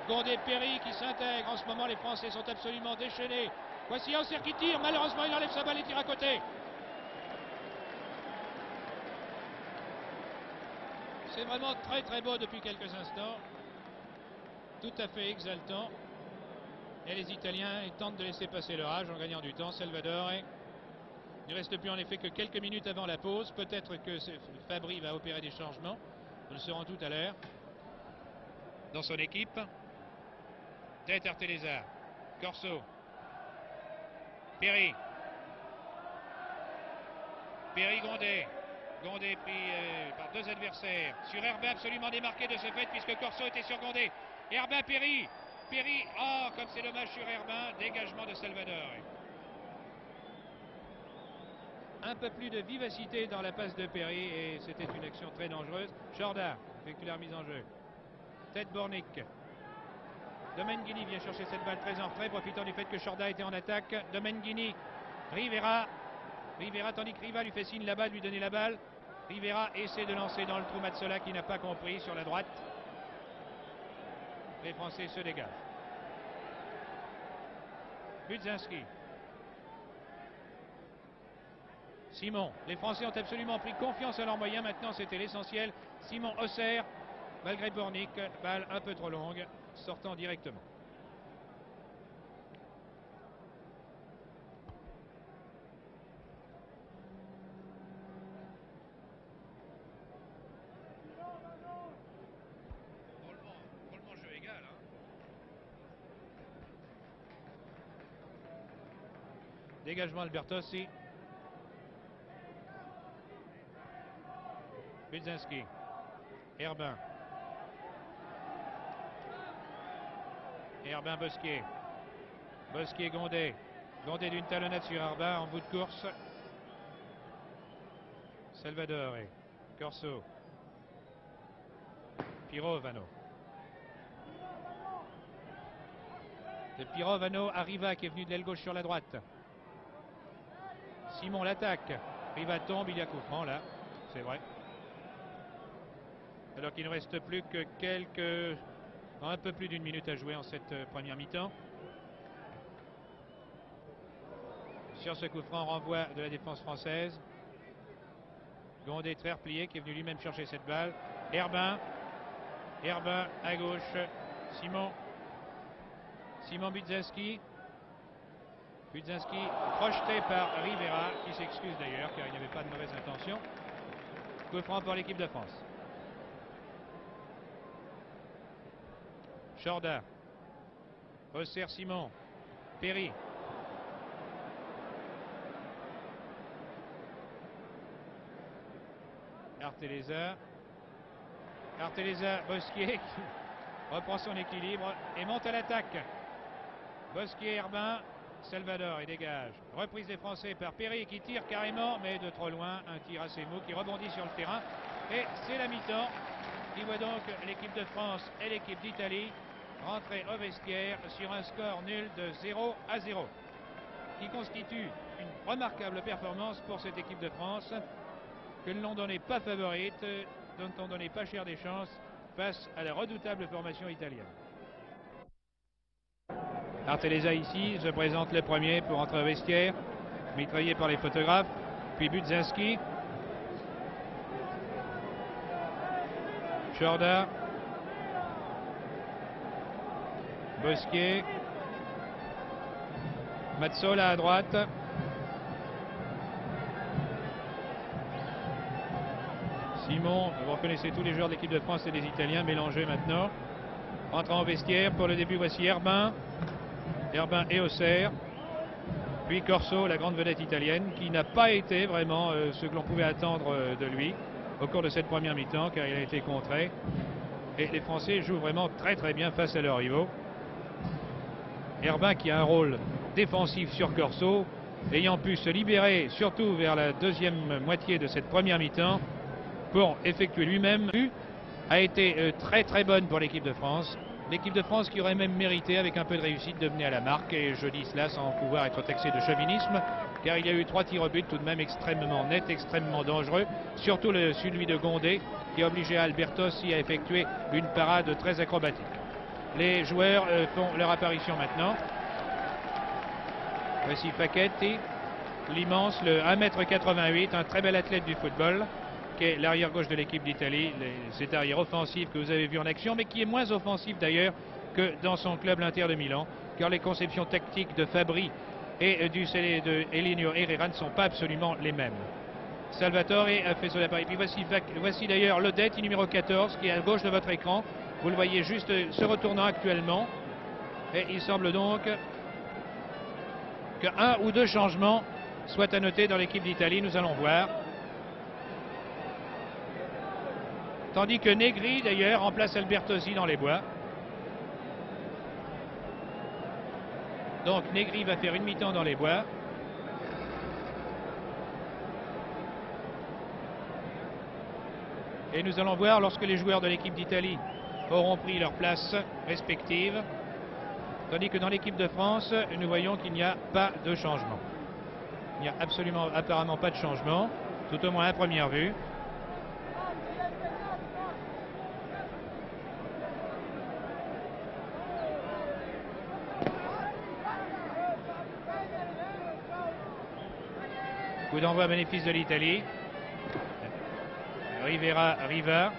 Gondé, Perry qui s'intègre. En ce moment, les Français sont absolument déchaînés. Voici Anser qui tire. Malheureusement, il enlève sa balle et tire à côté. C'est vraiment très très beau depuis quelques instants tout à fait exaltant. Et les Italiens tentent de laisser passer leur âge en gagnant du temps. Salvador il ne reste plus en effet que quelques minutes avant la pause. Peut-être que Fabri va opérer des changements. Nous le saurons tout à l'heure. Dans son équipe. Tête Arteleza. Corso. Perry. Perry Gondet. Gondet pris euh, par deux adversaires. Sur Herbin absolument démarqué de ce fait puisque Corso était sur Gondet. Herbin Perry. Perry. Oh, comme c'est dommage sur Herbin. Dégagement de Salvador. Un peu plus de vivacité dans la passe de Perry et c'était une action très dangereuse. Jordan effectue la mise en jeu. Tête Bornick. Domenghini vient chercher cette balle très en retrait, profitant du fait que Chorda était en attaque. Domenghini, Rivera. Rivera, tandis que Riva lui fait signe là-bas de lui donner la balle. Rivera essaie de lancer dans le trou Matsola qui n'a pas compris sur la droite. Les Français se dégagent. Budzinski. Simon. Les Français ont absolument pris confiance à leurs moyens. Maintenant, c'était l'essentiel. Simon Auxerre, malgré Bornick, balle un peu trop longue sortant directement. Dégagement Albertossi. Budzinski. Herbin. Herbin Bosquier. Bosquier Gondet. Gondet d'une talonnette sur Herbin en bout de course. Salvador et Corso. Pirovano. De Pirovano à Riva qui est venu de l'aile gauche sur la droite. Simon l'attaque. Riva tombe, il y a coup là. C'est vrai. Alors qu'il ne reste plus que quelques un peu plus d'une minute à jouer en cette euh, première mi-temps. Sur ce coup franc, renvoi de la défense française. Gondé très replié qui est venu lui-même chercher cette balle. Herbin. Herbin à gauche. Simon. Simon Budzinski. Budzinski projeté par Rivera qui s'excuse d'ailleurs car il n'y avait pas de mauvaise intention. Coup franc pour l'équipe de France. Jordan. Auxerre Simon. Perry. Arteleza. Arteleza, Bosquier *laughs* qui reprend son équilibre et monte à l'attaque. Bosquier, Herbin, Salvador, il dégage. Reprise des Français par Perry qui tire carrément, mais de trop loin. Un tir assez mou qui rebondit sur le terrain. Et c'est la mi-temps qui voit donc l'équipe de France et l'équipe d'Italie rentrer au vestiaire sur un score nul de 0 à 0, qui constitue une remarquable performance pour cette équipe de France, que l'on donnait pas favorite, dont on donnait pas cher des chances face à la redoutable formation italienne. Arteleza ici se présente le premier pour entrer au vestiaire, mitraillé par les photographes, puis Budzinski. Chorda Bosquier. Mazzola à droite. Simon, vous reconnaissez tous les joueurs de l'équipe de France et des Italiens mélangés maintenant. Entrant en vestiaire pour le début, voici Herbin. Herbin et Auxerre. Puis Corso, la grande vedette italienne, qui n'a pas été vraiment euh, ce que l'on pouvait attendre euh, de lui au cours de cette première mi-temps, car il a été contré. Et les Français jouent vraiment très très bien face à leurs rivaux. Herbin qui a un rôle défensif sur Corso, ayant pu se libérer surtout vers la deuxième moitié de cette première mi-temps pour effectuer lui-même, a été euh, très très bonne pour l'équipe de France. L'équipe de France qui aurait même mérité, avec un peu de réussite, de mener à la marque. Et je dis cela sans pouvoir être taxé de chauvinisme, car il y a eu trois tirs au but tout de même extrêmement nets, extrêmement dangereux. Surtout celui de Gondé, qui a obligé Albertos à effectuer une parade très acrobatique. Les joueurs euh, font leur apparition maintenant. Voici Paquetti, l'immense, le 1m88, un très bel athlète du football, qui est l'arrière gauche de l'équipe d'Italie, cet arrière offensif que vous avez vu en action, mais qui est moins offensif d'ailleurs que dans son club l'Inter de Milan, car les conceptions tactiques de Fabri et du de Elinio Herrera ne sont pas absolument les mêmes. Salvatore a fait son appareil. Voici, voici d'ailleurs l'Odette, numéro 14, qui est à gauche de votre écran, vous le voyez juste se retournant actuellement. Et il semble donc qu'un ou deux changements soient à noter dans l'équipe d'Italie. Nous allons voir. Tandis que Negri, d'ailleurs, remplace Albertosi dans les bois. Donc Negri va faire une mi-temps dans les bois. Et nous allons voir lorsque les joueurs de l'équipe d'Italie auront pris leur place respective. Tandis que dans l'équipe de France, nous voyons qu'il n'y a pas de changement. Il n'y a absolument, apparemment pas de changement, tout au moins à première vue. Coup d'envoi bénéfice de l'Italie. Rivera, Riva.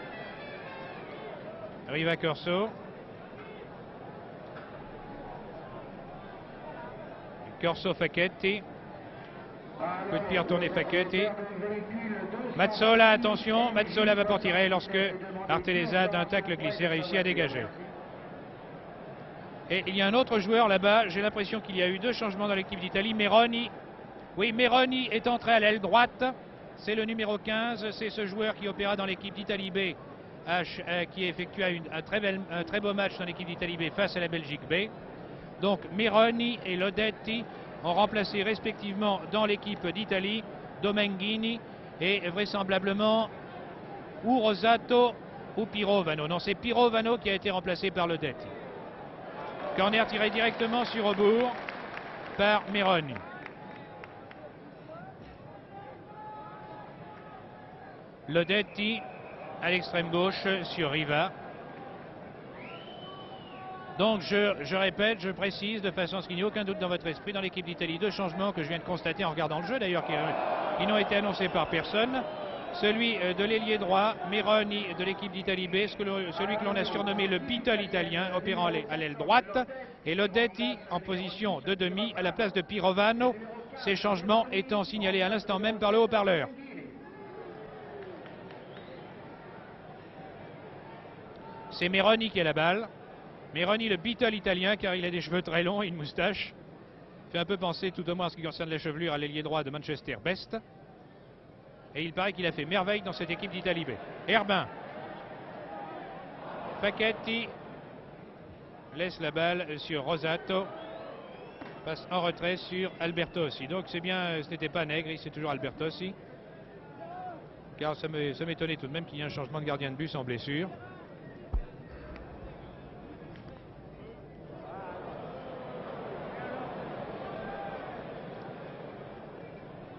Riva Corso. Corso Facchetti. Coup de pied retourné Facchetti. Mazzola, attention, Mazzola va pour tirer lorsque Arteleza d'un tacle glissé réussit à dégager. Et il y a un autre joueur là-bas, j'ai l'impression qu'il y a eu deux changements dans l'équipe d'Italie. Meroni oui, Meroni est entré à l'aile droite. C'est le numéro 15. C'est ce joueur qui opéra dans l'équipe d'Italie B, euh, qui effectua un, très beau match dans l'équipe d'Italie B face à la Belgique B. Donc Meroni et Lodetti ont remplacé respectivement dans l'équipe d'Italie Domenghini et vraisemblablement ou Rosato ou Pirovano. Non, c'est Pirovano qui a été remplacé par Lodetti. Corner tiré directement sur rebours par Meroni. Lodetti à l'extrême gauche sur Riva. Donc je, répète, je précise de façon à ce qu'il n'y ait aucun doute dans votre esprit dans l'équipe d'Italie. Deux changements que je viens de constater en regardant le jeu d'ailleurs qui, n'ont été annoncés par personne. Celui euh, de l'ailier droit, Meroni de l'équipe d'Italie B, celui que l'on a surnommé le Beatle italien, opérant à l'aile droite, et Lodetti en position de demi à la place de Pirovano, ces changements étant signalés à l'instant même par le haut-parleur. C'est Meroni qui a la balle. Meroni, le Beatle italien, car il a des cheveux très longs et une moustache. Fait un peu penser, tout au moins en ce qui concerne la chevelure, à l'ailier droit de Manchester Best. Et il paraît qu'il a fait merveille dans cette équipe d'Italie B. Herbin. Facchetti laisse la balle sur Rosato. Passe en retrait sur Albertossi. Donc c'est bien, ce n'était pas Negri, c'est toujours Albertossi. Car ça m'étonnait tout de même qu'il y ait un changement de gardien de but en blessure.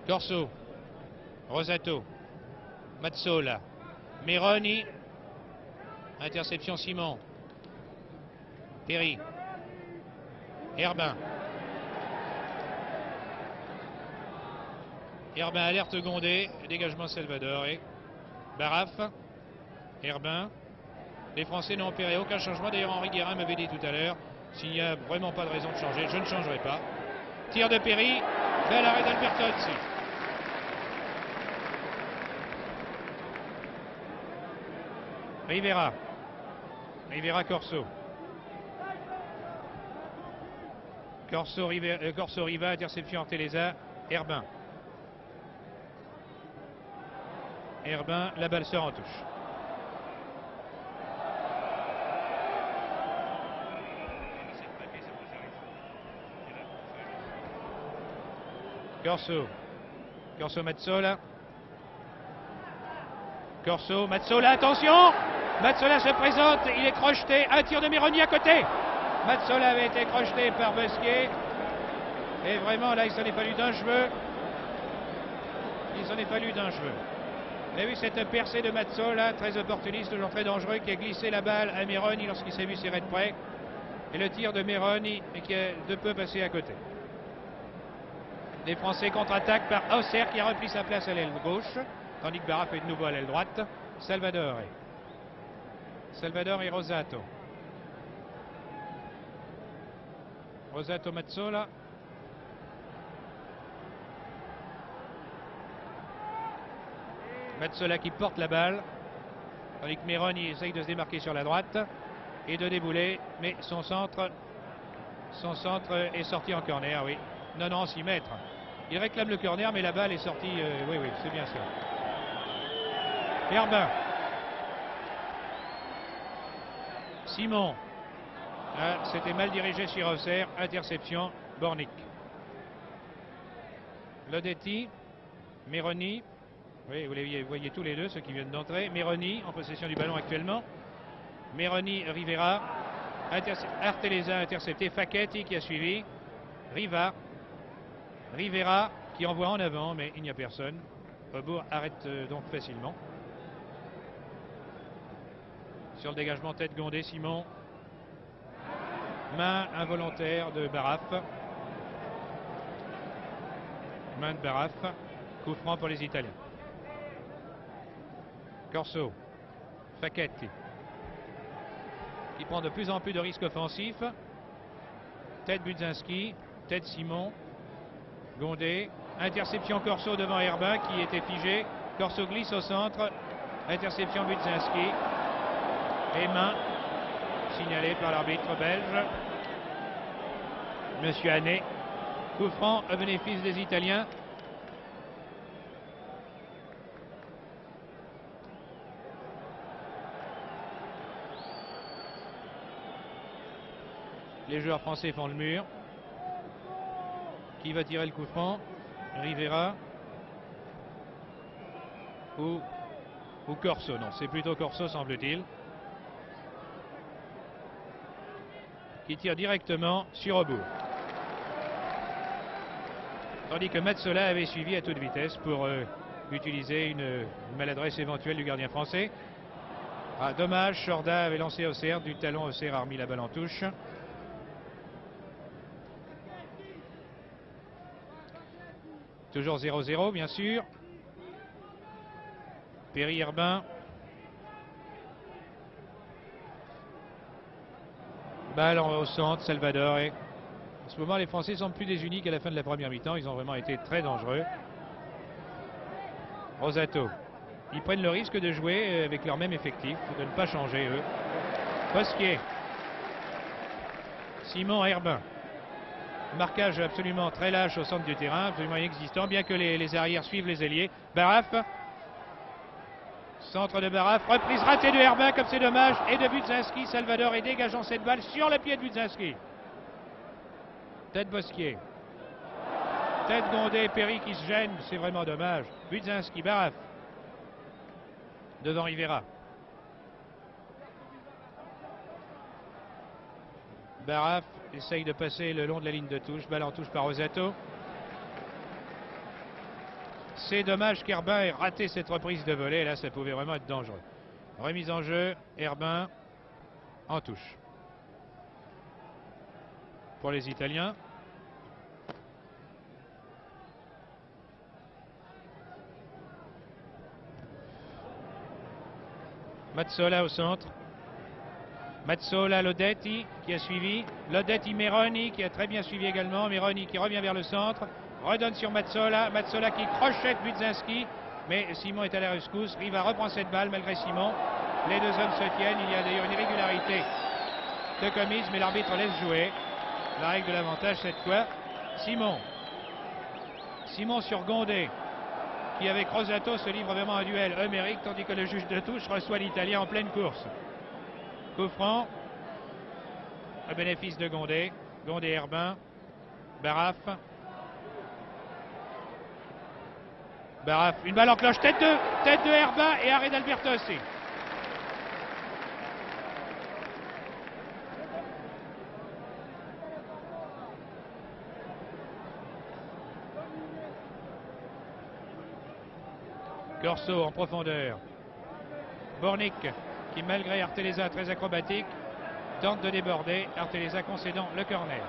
Corso, Rosato, Mazzola, Meroni, interception Simon, Perry, Herbin. Herbin alerte Gondé, dégagement Salvador et Baraf, Herbin. Les Français n'ont opéré aucun changement. D'ailleurs, Henri Guérin m'avait dit tout à l'heure, s'il n'y a vraiment pas de raison de changer, je ne changerai pas. Tir de Perry, bel arrêt d'Albertozzi. Rivera. Rivera Corso. Corso, Riva, euh, Corso Riva, interception Arteleza. Herbin. Herbin, la balle sort en touche. Corso. Corso Mazzola. Corso, Mazzola, attention Mazzola se présente, il est crocheté, un tir de Mironi à côté. Mazzola avait été crocheté par Busquet. Et vraiment, là, il s'en est fallu d'un cheveu. Il s'en est fallu d'un cheveu. Vous avez vu cette percée de Mazzola, très opportuniste, toujours très dangereux, qui a glissé la balle à Meroni lorsqu'il s'est vu serrer de près. Et le tir de Meroni, qui a de peu passé à côté. Les Français contre-attaquent par Auxerre qui a repris sa place à l'aile gauche, tandis que Barra fait de nouveau à l'aile droite. Salvador. Salvador et Rosato. Rosato Mazzola. Mazzola qui porte la balle. Tandis que Meroni essaye de se démarquer sur la droite et de débouler. Mais son centre, son centre est sorti en corner, oui. Non, non, 6 mètres. Il réclame le corner, mais la balle est sortie. Euh, oui, oui, c'est bien ça. Herbin. Simon. Ah, c'était mal dirigé sur Rosser. Interception. Bornick. Lodetti. Méroni. Oui, vous les voyez tous les deux, ceux qui viennent d'entrer. Méroni en possession du ballon actuellement. Méroni, Rivera. Arteleza intercepté. Facchetti qui a suivi. Riva. Rivera qui envoie en avant, mais il n'y a personne. Rebourg arrête euh, donc facilement. Sur le dégagement tête Gondé, Simon. Main involontaire de Baraf. Main de Baraf. Coup franc pour les Italiens. Corso. Facchetti. Qui prend de plus en plus de risques offensifs. Tête Budzinski. Tête Simon. Gondé. Interception Corso devant Herbin qui était figé. Corso glisse au centre. Interception Budzinski. Et main signalée par l'arbitre belge. Monsieur Hannet. Coup franc au bénéfice des Italiens. Les joueurs français font le mur. Qui va tirer le coup franc? Rivera ou, ou Corso? Non, c'est plutôt Corso semble-t-il. Qui tire directement sur Aubourg. Tandis que Matsola avait suivi à toute vitesse pour euh, utiliser une, maladresse éventuelle du gardien français. Ah, dommage, Chorda avait lancé Auxerre, du talon Auxerre a remis la balle en touche. Toujours 0-0, bien sûr. Perry Herbin. Balle au centre, Salvador. En ce moment, les Français sont plus désunis qu'à la fin de la première mi-temps. Ils ont vraiment été très dangereux. Rosato. Ils prennent le risque de jouer avec leur même effectif, de ne pas changer, eux. Bosquier. Simon Herbin. Marquage absolument très lâche au centre du terrain, absolument inexistant, bien que les, arrières suivent les ailiers. Baraf. Centre de Baraf. Reprise ratée de Herbin, comme c'est dommage. Et de Budzinski. Salvador est dégageant cette balle sur le pied de Budzinski. Tête Bosquier. Tête Gondé, Perry qui se gêne. C'est vraiment dommage. Budzinski, Baraf. Devant Rivera. Baraf essaye de passer le long de la ligne de touche. Balle en touche par Rosato. C'est dommage qu'Herbin ait raté cette reprise de volée. Là, ça pouvait vraiment être dangereux. Remise en jeu. Herbin en touche. Pour les Italiens. Mazzola au centre. Mazzola Lodetti qui a suivi. Lodetti Meroni qui a très bien suivi également. Meroni qui revient vers le centre. Redonne sur Mazzola. Mazzola qui crochette Budzinski. Mais Simon est à la rescousse. Riva reprend cette balle malgré Simon. Les deux hommes se tiennent. Il y a d'ailleurs une irrégularité de commise, mais l'arbitre laisse jouer. La règle de l'avantage cette fois. Simon. Simon sur Gondé qui avec Rosato se livre vraiment un duel homérique tandis que le juge de touche reçoit l'Italien en pleine course. Coup franc. Bénéfice de Gondé. Gondé Herbin. Baraf. Baraf. Une balle en cloche. Tête de, tête de Herbin et arrêt d'Alberto aussi. Corso en profondeur. Bornick qui malgré Arteleza très acrobatique tente de déborder, Arteleza concédant le corner.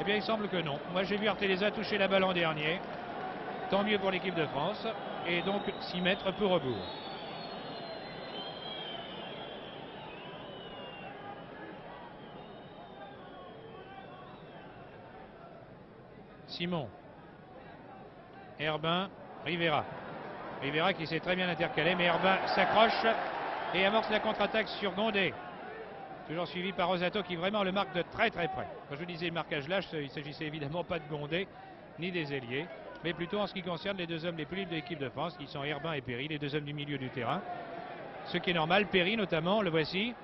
Eh bien, il semble que non. Moi, j'ai vu Arteleza toucher la balle en dernier. Tant mieux pour l'équipe de France. Et donc, s'y mettre pour rebours. Simon. Herbin, Rivera. Rivera qui s'est très bien intercalé, mais Herbin s'accroche et amorce la contre-attaque sur Gondé. Toujours suivi par Rosato qui vraiment le marque de très très près. Quand je disais marquage lâche, il s'agissait évidemment pas de Gondé ni des ailiers, mais plutôt en ce qui concerne les deux hommes les plus libres de l'équipe de France, qui sont Herbin et Perry, les deux hommes du milieu du terrain. Ce qui est normal, Perry notamment, le voici.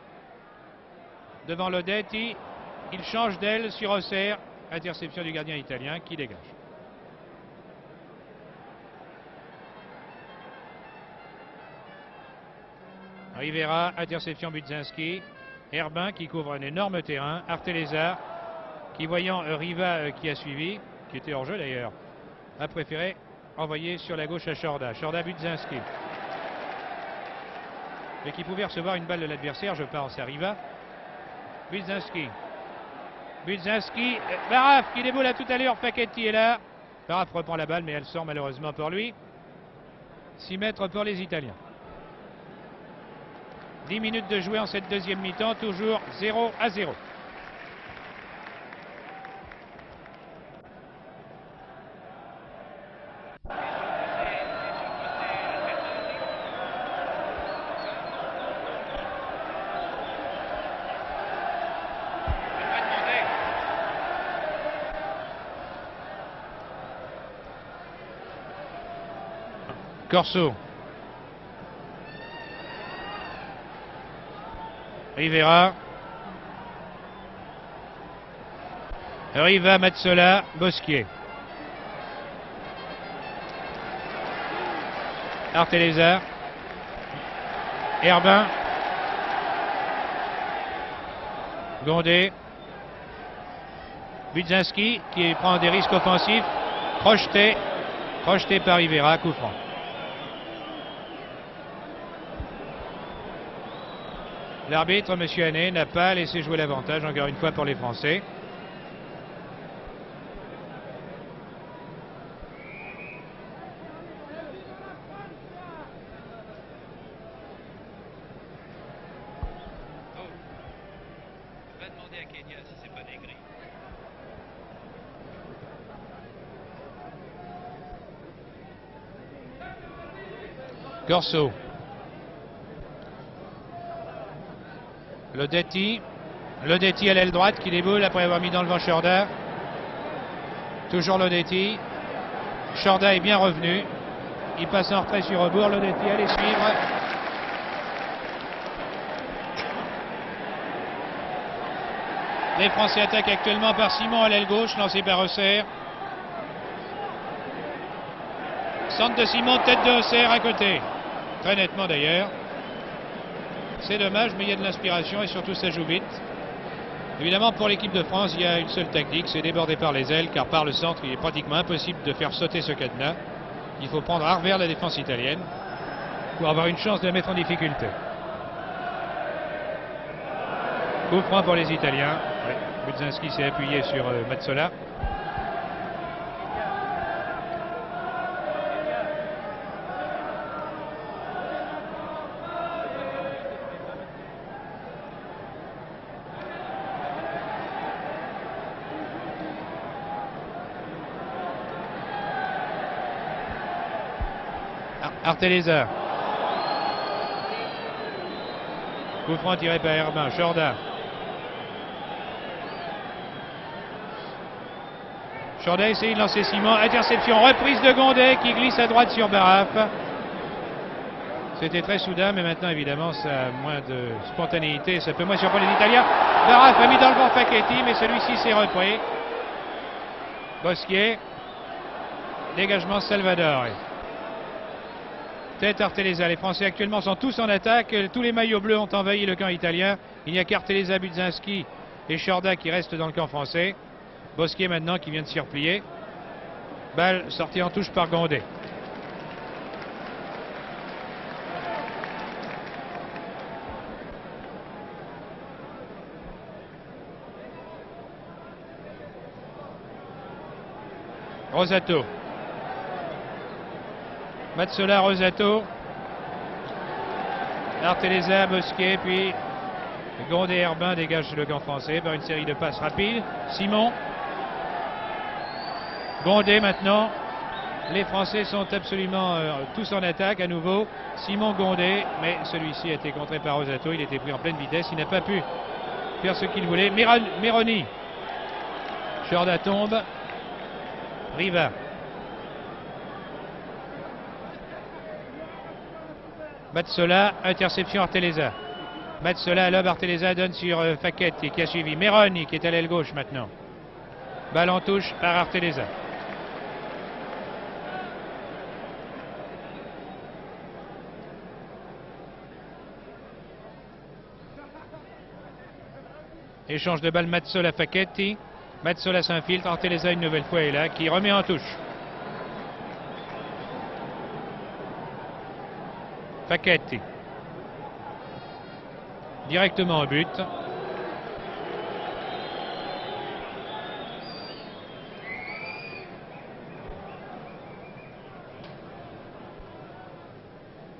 Devant Lodetti, il change d'aile sur Auxerre, interception du gardien italien qui dégage. Rivera, interception Budzinski. Herbin qui couvre un énorme terrain. Arteleza qui voyant Riva euh, qui a suivi, qui était hors jeu d'ailleurs, a préféré envoyer sur la gauche à Chorda. Chorda Budzinski. Mais qui pouvait recevoir une balle de l'adversaire, je pense à Riva. Budzinski. Budzinski. Euh, Baraf qui déboule à tout à l'heure. Paquetti est là. Baraf reprend la balle, mais elle sort malheureusement pour lui. 6 mètres pour les Italiens. 10 minutes de jouer en cette deuxième mi-temps, toujours 0 à 0. Corso. Rivera. Riva, Mazzola, Bosquier. Arteleza. Herbin. Gondé. Budzinski qui prend des risques offensifs. Projeté. Projeté par Rivera, coup franc. L'arbitre, M. Hannet, n'a pas laissé jouer l'avantage, encore une fois, pour les Français. Corso. Le Detti. Le Detti à l'aile droite qui déboule après avoir mis dans le vent Shorda. Toujours le Detti. Shorda est bien revenu. Il passe en retrait sur rebours. Le Detti allez suivre. Les Français attaquent actuellement par Simon à l'aile gauche, lancé par Auxerre. Centre de Simon, tête de Auxerre à côté. Très nettement d'ailleurs. C'est dommage, mais il y a de l'inspiration et surtout ça joue vite. Évidemment, pour l'équipe de France, il y a une seule technique, c'est déborder par les ailes, car par le centre, il est pratiquement impossible de faire sauter ce cadenas. Il faut prendre à revers la défense italienne pour avoir une chance de la mettre en difficulté. Coup franc pour les Italiens. Budzinski s'est appuyé sur euh, Mazzola. Arteleza. Coup franc tiré par Herbin. Jordan. Jordan essaye de lancer Simon. Interception. Reprise de Gondet qui glisse à droite sur Baraf. C'était très soudain, mais maintenant, évidemment, ça a moins de spontanéité. Ça peut moins surprendre les Italiens. Baraf a mis dans le vent Facchetti, mais celui-ci s'est repris. Bosquier. Dégagement Salvador. Tête Arteleza. Les Français actuellement sont tous en attaque. Tous les maillots bleus ont envahi le camp italien. Il n'y a qu'Arteleza, Budzinski et Chorda qui restent dans le camp français. Bosquier maintenant qui vient de s'y replier. Balle sortie en touche par Gondet. Rosato. Matsola, Rosato. Arteleza, Bosquet, puis Gondé Herbin dégage le camp français par une série de passes rapides. Simon. Gondé maintenant. Les Français sont absolument euh, tous en attaque à nouveau. Simon Gondé, mais celui-ci a été contré par Rosato. Il était pris en pleine vitesse. Il n'a pas pu faire ce qu'il voulait. Méroni. Chorda tombe. Riva. Matsola, interception Arteleza. Matsola, lob Arteleza donne sur euh, qui a suivi. Meroni qui est à l'aile gauche maintenant. Balle en touche par Arteleza. Échange de balle Mazzola Facchetti. Mazzola s'infiltre, Arteleza une nouvelle fois est là, qui remet en touche. Facchetti. Directement au but.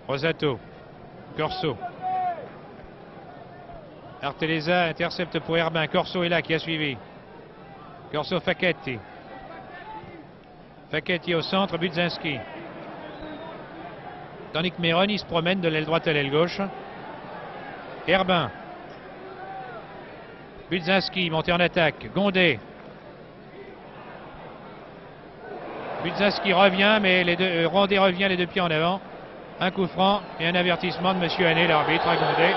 Rosato. Corso. Arteleza intercepte pour Herbin. Corso est là qui a suivi. Corso Facchetti. Facchetti au centre, Budzinski. Tandis que Meroni se promène de l'aile droite à l'aile gauche. Herbin. Budzinski monté en attaque. Gondé. Budzinski revient, mais les deux, euh, Rondé revient les deux pieds en avant. Un coup franc et un avertissement de M. Hanné, l'arbitre, à Gondé.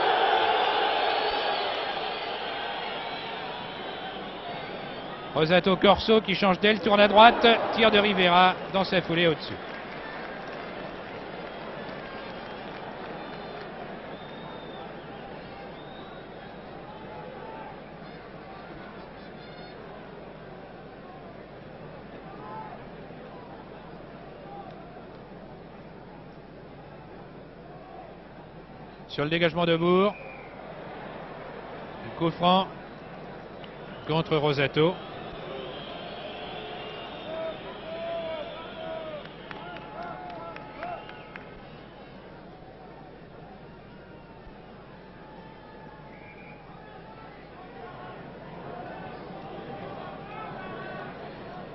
Rosato Corso qui change d'aile, tourne à droite, tir de Rivera dans sa foulée au-dessus. Sur le dégagement de Bourg. Coup franc contre Rosato.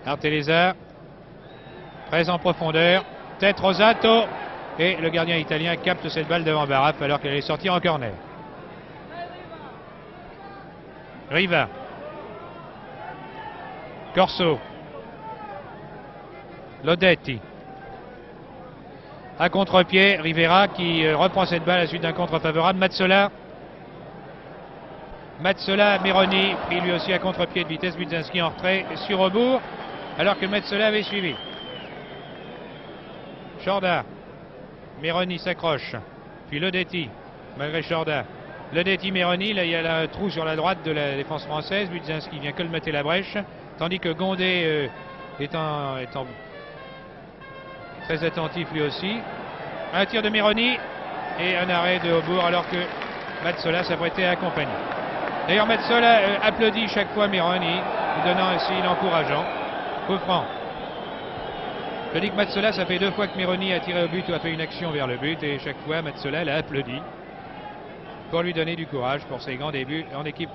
Arteleza. Très en profondeur. Tête Rosato. Et le gardien italien capte cette balle devant Baraf alors qu'elle est sortie en corner. Riva. Corso. Lodetti. À contre-pied, Rivera qui euh, reprend cette balle à la suite d'un contre favorable. Mazzola. Mazzola, Meroni, pris lui aussi à contre-pied de vitesse. Budzinski en retrait sur rebours alors que Metzola avait suivi. Chorda. Meroni s'accroche. Puis Ledetti, malgré Chorda. Ledetti, Meroni, là il y a un trou sur la droite de la défense française. Budzinski vient colmater la brèche. Tandis que Gondé euh, est, très attentif lui aussi. Un tir de Meroni et un arrêt de Aubourg alors que Matsola s'apprêtait à accompagner. D'ailleurs, Matsola euh, applaudit chaque fois Meroni, lui donnant un signe encourageant. Coup franc. Que Matsola, ça fait deux fois que Mironi a tiré au but ou a fait une action vers le but et chaque fois Matsola l'a applaudi pour lui donner du courage pour ses grands débuts en équipe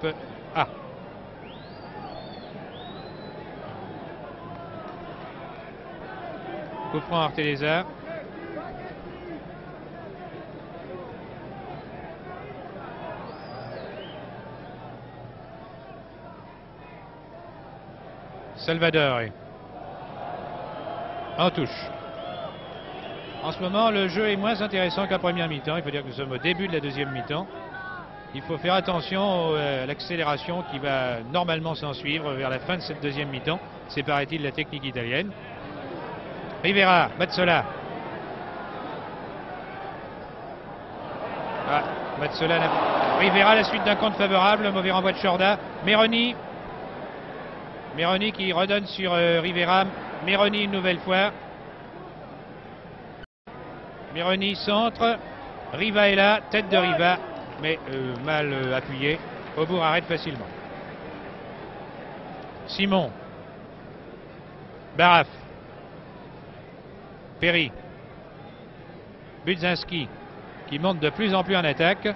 A. Coup franc Arteleza. Salvador. En touche. En ce moment, le jeu est moins intéressant qu'à première mi-temps. Il faut dire que nous sommes au début de la deuxième mi-temps. Il faut faire attention à l'accélération qui va normalement s'en suivre vers la fin de cette deuxième mi-temps. C'est, paraît-il, la technique italienne? Rivera, Mazzola. Ah. Rivera, la suite d'un compte favorable. Mauvais renvoi de Chorda. Meroni, Meroni qui redonne sur euh, Rivera. Meroni une nouvelle fois. Meroni centre. Riva est là, tête de Riva, mais euh, mal euh, appuyé. Aubourg arrête facilement. Simon. Baraf. Perry. Budzinski qui monte de plus en plus en attaque.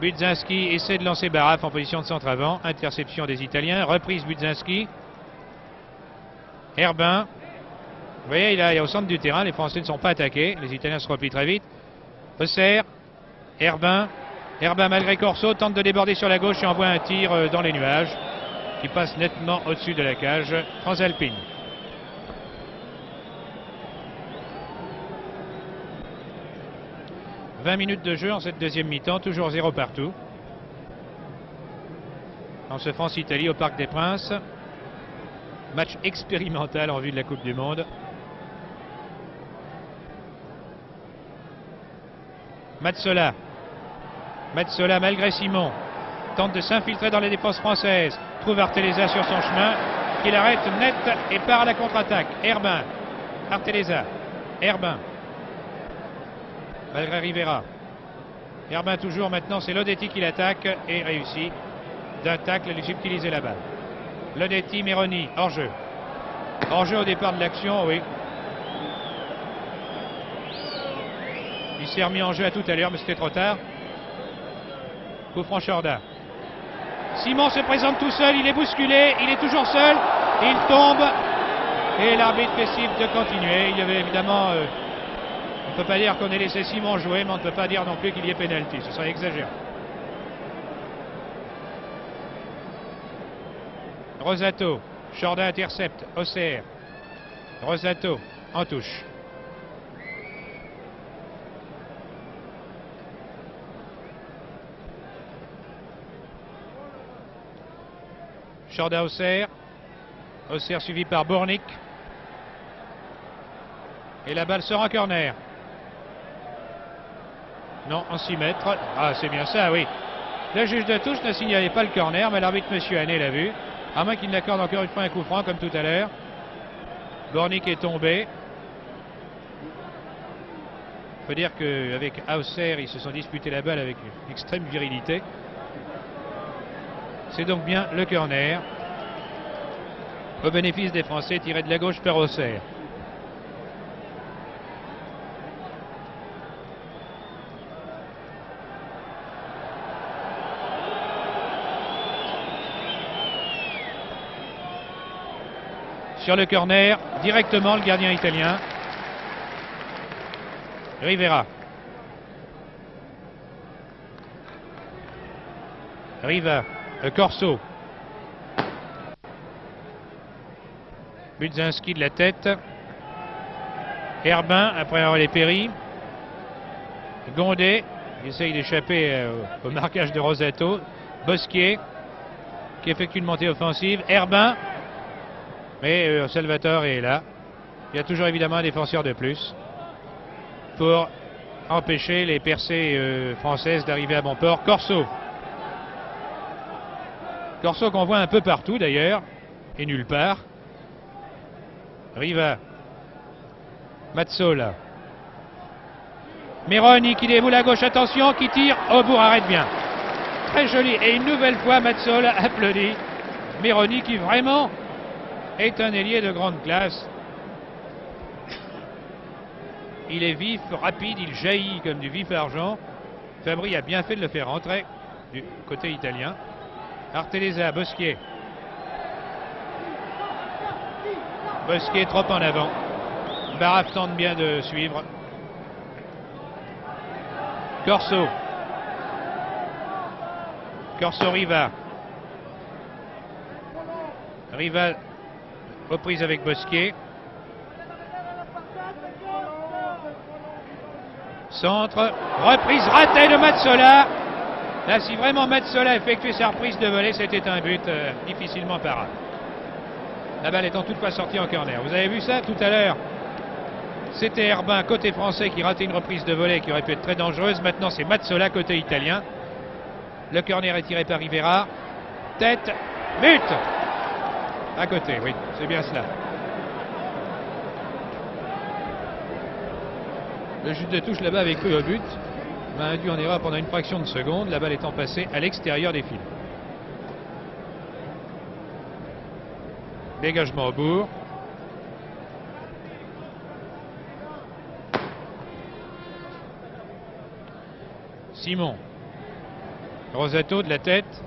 Budzinski essaie de lancer Baraf en position de centre avant. Interception des Italiens. Reprise Budzinski. Herbin. Vous voyez, il est au centre du terrain, les Français ne sont pas attaqués, les Italiens se replient très vite. Auxerre, Herbin, Herbin malgré Corso tente de déborder sur la gauche et envoie un tir euh, dans les nuages qui passe nettement au-dessus de la cage. Transalpine. « 20 minutes de jeu en cette deuxième mi-temps, toujours zéro partout. En ce France-Italie au Parc des Princes. Match expérimental en vue de la Coupe du Monde. Matsola. Matsola, malgré Simon, tente de s'infiltrer dans la défense française. Trouve Arteleza sur son chemin, qui l'arrête net et part à la contre-attaque. Herbin. Arteleza. Herbin. Malgré Rivera. Herbin toujours maintenant, c'est Lodetti qui l'attaque et réussit d'un tacle à utiliser la balle. Lodetti, Meroni, hors-jeu. Hors-jeu au départ de l'action, oui. Il s'est remis en jeu à tout à l'heure, mais c'était trop tard. Coup franc Simon se présente tout seul, il est bousculé, il est toujours seul, il tombe. Et l'arbitre signe de continuer. Il y avait évidemment... Euh, on ne peut pas dire qu'on ait laissé Simon jouer, mais on ne peut pas dire non plus qu'il y ait pénalty. Ce serait exagéré. Rosato, Jordan intercepte, Auxerre. Rosato en touche. Jordan Auxerre. Auxerre suivi par Bornik. Et la balle sort en corner. Non, en 6 mètres. Ah, c'est bien ça, oui. Le juge de touche ne signalait pas le corner, mais l'arbitre, monsieur Hanné, l'a vu. À moins qu'il n'accorde encore une fois un coup franc comme tout à l'heure. Bornik est tombé. Il faut dire qu'avec Hauser, ils se sont disputés la balle avec extrême virilité. C'est donc bien le corner. Au bénéfice des Français, tiré de la gauche par Auxerre. Sur le corner, directement le gardien italien. Rivera. Riva, euh, Corso. Budzinski de la tête. Herbin, après avoir les péris. Gondé, il essaye d'échapper euh, au *laughs* marquage de Rosato. Bosquier, qui effectue une montée offensive. Herbin, mais euh, Salvatore est là. Il y a toujours évidemment un défenseur de plus pour empêcher les percées euh, françaises d'arriver à bon port. Corso. Corso qu'on voit un peu partout d'ailleurs, et nulle part. Riva. Mazzola. Meroni qui déboule à gauche, attention, qui tire. Au bout, arrête bien. Très joli. Et une nouvelle fois, Mazzola applaudit. Meroni qui vraiment est un ailier de grande classe. Il est vif, rapide, il jaillit comme du vif argent. Fabri a bien fait de le faire rentrer du côté italien. Arteleza, Bosquier. Bosquier trop en avant. Baraf tente bien de suivre. Corso. Corso Riva. Riva Reprise avec Bosquier. Centre. Reprise ratée de Matsola. Là, si vraiment Matsola effectuait sa reprise de volée, c'était un but euh, difficilement parable. La balle étant toutefois sortie en corner. Vous avez vu ça tout à l'heure? C'était Herbin, côté français, qui ratait une reprise de volée qui aurait pu être très dangereuse. Maintenant, c'est Matsola, côté italien. Le corner est tiré par Rivera. Tête. But à côté, oui, c'est bien cela. Le jeu de touche là-bas avait cru au but, m'a induit en erreur pendant une fraction de seconde, la balle étant passée à l'extérieur des fils. Dégagement au bourg. Simon. Rosato de la tête.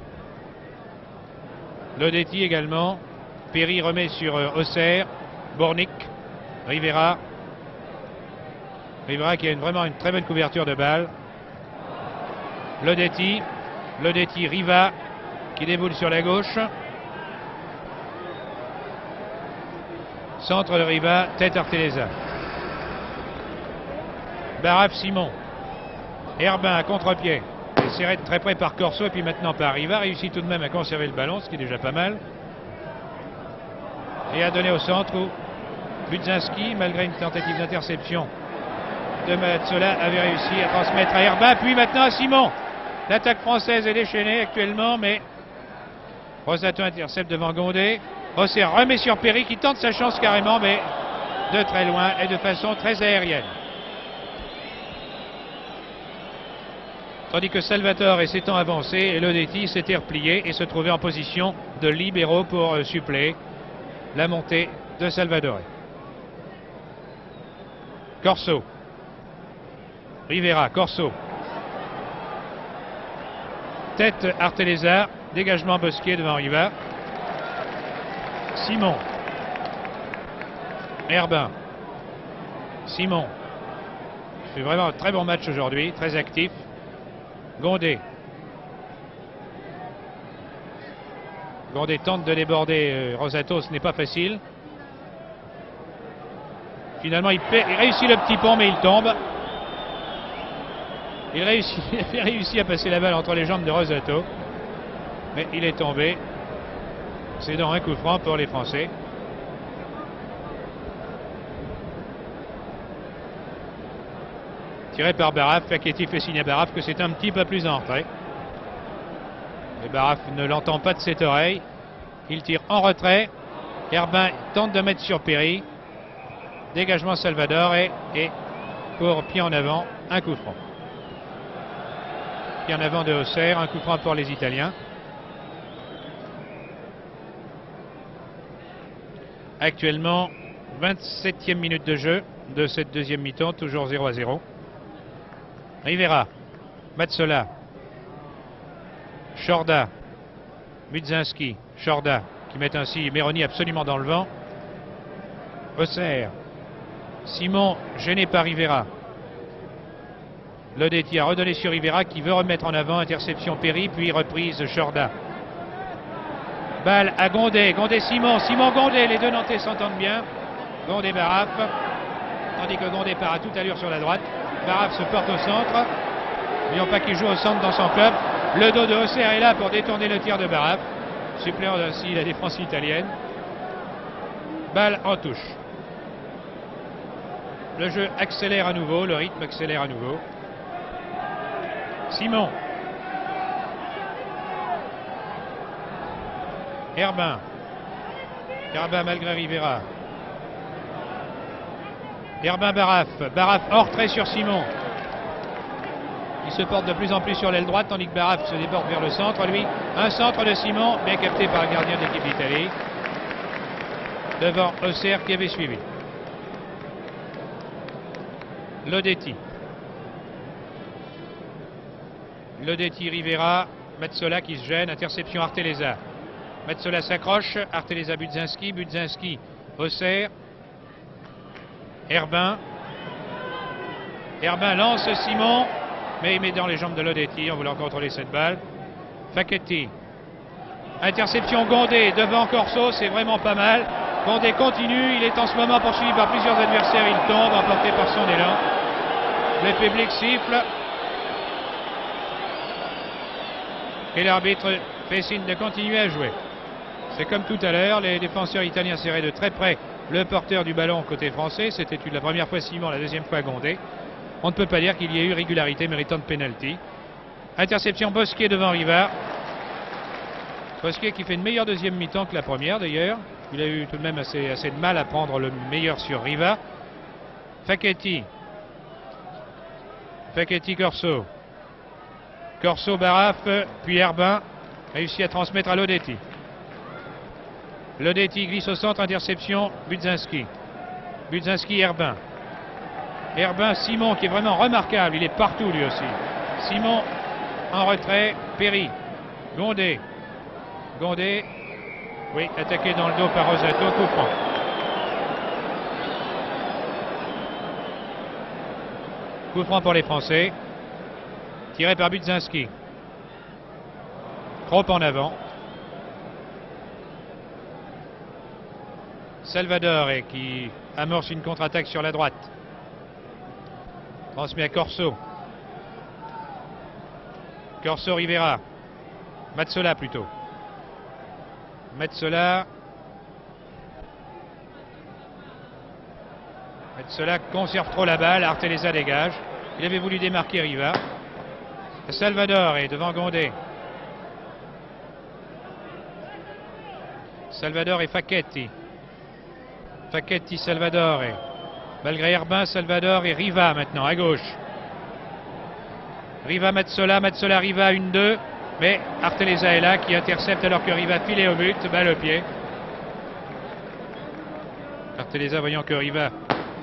Lodetti également. Perry remet sur euh, Auxerre. Bornik. Rivera. Rivera qui a vraiment une très bonne couverture de balle. Lodetti. Lodetti, Riva qui déboule sur la gauche. Centre de Riva, tête Arteleza. Baraf Simon. Herbin à contre-pied. Serré de très près par Corso et puis maintenant par Riva. Réussit tout de même à conserver le ballon, ce qui est déjà pas mal. Et à donner au centre où Budzinski, malgré une tentative d'interception de Mazzola, avait réussi à transmettre à Herbin. Puis maintenant à Simon. L'attaque française est déchaînée actuellement, mais Rosato intercepte devant Gondé. Rosser remet sur Perry qui tente sa chance carrément, mais de très loin et de façon très aérienne. Tandis que Salvatore s'étant avancé et Lodetti s'était replié et se trouvait en position de libéraux pour euh, suppléer la montée de Salvatore. Corso. Rivera, Corso. Tête Arteleza, dégagement Bosquier devant Riva. Simon. Herbin. Simon. C'est vraiment un très bon match aujourd'hui, très actif. Gondé. Gondé tente de déborder euh, Rosato, ce n'est pas facile. Finalement, il, réussit le petit pont, mais il tombe. Il réussit, *laughs* il à passer la balle entre les jambes de Rosato. Mais il est tombé. C'est donc un coup franc pour les Français. Tiré par Baraf, Facchetti fait signe à Baraf que c'est un petit peu plus en retrait. Et Baraf ne l'entend pas de cette oreille. Il tire en retrait. Herbin tente de mettre sur Perry. Dégagement Salvador et, pour pied en avant, un coup franc. Pied en avant de Auxerre, un coup franc pour les Italiens. Actuellement, 27e minute de jeu de cette deuxième mi-temps, toujours 0 à 0. Rivera, Matsola, Shorda, Mudzinski, Shorda, qui met ainsi Méroni absolument dans le vent. Auxerre, Simon gêné par Rivera. Lodetti a redonné sur Rivera qui veut remettre en avant interception Perry, puis reprise Shorda. Balle à Gondé, Gondé Simon, Simon Gondé, les deux Nantais s'entendent bien. Gondé Baraf, tandis que Gondé part à toute allure sur la droite. Baraf se porte au centre. N'oublions pas qu'il joue au centre dans son club. Le dos de Auxerre est là pour détourner le tir de Baraf, suppléant ainsi la défense italienne. Balle en touche. Le jeu accélère à nouveau, le rythme accélère à nouveau. Simon. Herbin. Herbin malgré Rivera. Herbin Baraf. Baraf hors trait sur Simon. Il se porte de plus en plus sur l'aile droite, tandis que Baraf se déborde vers le centre. Lui, un centre de Simon, bien capté par le gardien de l'équipe. Devant Auxerre qui avait suivi. Lodetti. Lodetti Rivera. Metzola qui se gêne. Interception Arteleza. Metzola s'accroche. Arteleza Budzinski. Budzinski Auxerre. Herbin. Herbin lance Simon. Mais il met dans les jambes de Lodetti en voulant contrôler cette balle. Facchetti. Interception Gondé devant Corso, c'est vraiment pas mal. Gondé continue, il est en ce moment poursuivi par plusieurs adversaires, il tombe, emporté par son élan. Le public siffle. Et l'arbitre fait signe de continuer à jouer. C'est comme tout à l'heure, les défenseurs italiens serraient de très près le porteur du ballon côté français. C'était la première fois Simon, la deuxième fois Gondé. On ne peut pas dire qu'il y ait eu régularité méritant de pénalty. Interception Bosquet devant Rivard. Bosquet qui fait une meilleure deuxième mi-temps que la première d'ailleurs. Il a eu tout de même assez, de mal à prendre le meilleur sur Riva. Facchetti. Facchetti Corso. Corso Baraf, puis Herbin réussit à transmettre à Lodetti. Lodetti glisse au centre, interception, Budzinski. Budzinski, Herbin. Herbin, Simon qui est vraiment remarquable, il est partout lui aussi. Simon en retrait, Perry, Gondé. Gondé, oui, attaqué dans le dos par Rosato, coup franc. Coup franc pour les Français. Tiré par Budzinski. Trop en avant. Salvador qui amorce une contre-attaque sur la droite. Transmet à Corso. Corso Rivera. Matsola plutôt. Metzola. Metzola conserve trop la balle. Arteleza dégage. Il avait voulu démarquer Riva. Salvador est devant Gondé. Salvador et Facchetti. Facchetti, Salvador et malgré Herbin, Salvador et Riva maintenant à gauche. Riva Metzola, Metzola Riva 1-2. Mais Arteleza est là qui intercepte alors que Riva file au but, balle au pied. Arteleza voyant que Riva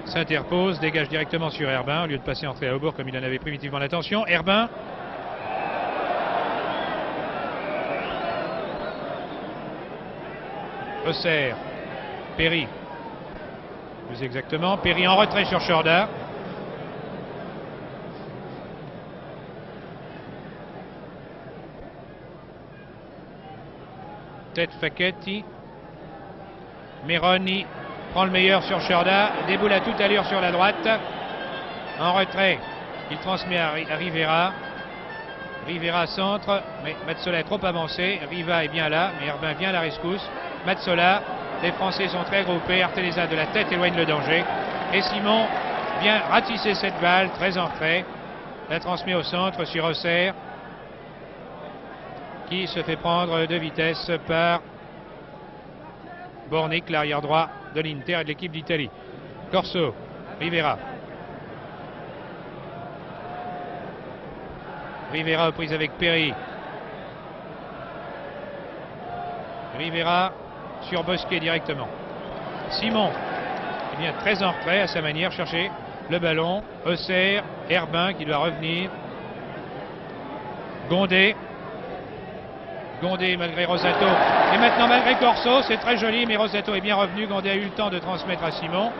s'interpose, dégage directement sur Herbin au lieu de passer entrée à Aubourg comme il en avait primitivement l'intention. Herbin. Auxerre. Perry. Exactement. Perry en retrait sur Chorda. Tête Facchetti. Meroni prend le meilleur sur Chorda. Déboule à toute allure sur la droite. En retrait. Il transmet à, Rivera. Rivera centre, mais Matsola est trop avancé. Riva est bien là, mais Herbin vient à la rescousse. Matsola, les Français sont très groupés. Arteleza de la tête éloigne le danger. Et Simon vient ratisser cette balle, très en fait. La transmet au centre sur Auxerre qui se fait prendre de vitesse par Bornic, l'arrière droit de l'Inter et de l'équipe d'Italie. Corso, Rivera. Rivera aux prises avec Perry. Rivera sur Bosquet directement. Simon, eh bien, très en retrait à sa manière, chercher le ballon. Auxerre, Herbin qui doit revenir. Gondé, Gondé malgré Rosato. Et maintenant malgré Corso, c'est très joli, mais Rosato est bien revenu. Gondé a eu le temps de transmettre à Simon.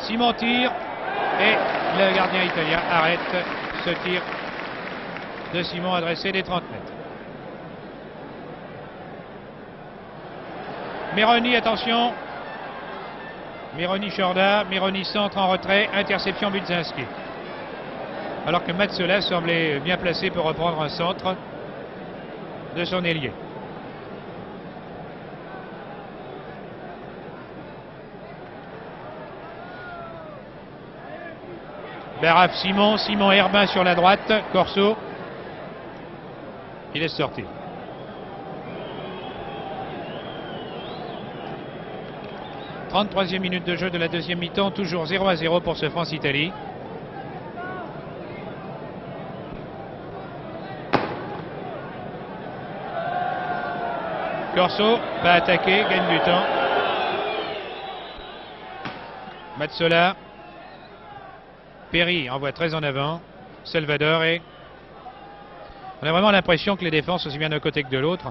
Simon tire et le gardien italien arrête ce tir de Simon adressé des 30 mètres. Méroni, attention. Méroni Chorda, Méroni centre en retrait, interception Budzinski. Alors que Matsola semblait bien placé pour reprendre un centre de son ailier. Beraf Simon, Simon Herbin sur la droite, Corso. Il est sorti. « 33e minute de jeu de la deuxième mi-temps, toujours 0 à 0 pour ce France-Italie. Corso va attaquer, gagne du temps. Matsola. Perry envoie très en avant. Salvador et... On a vraiment l'impression que les défenses, aussi bien d'un côté que de l'autre,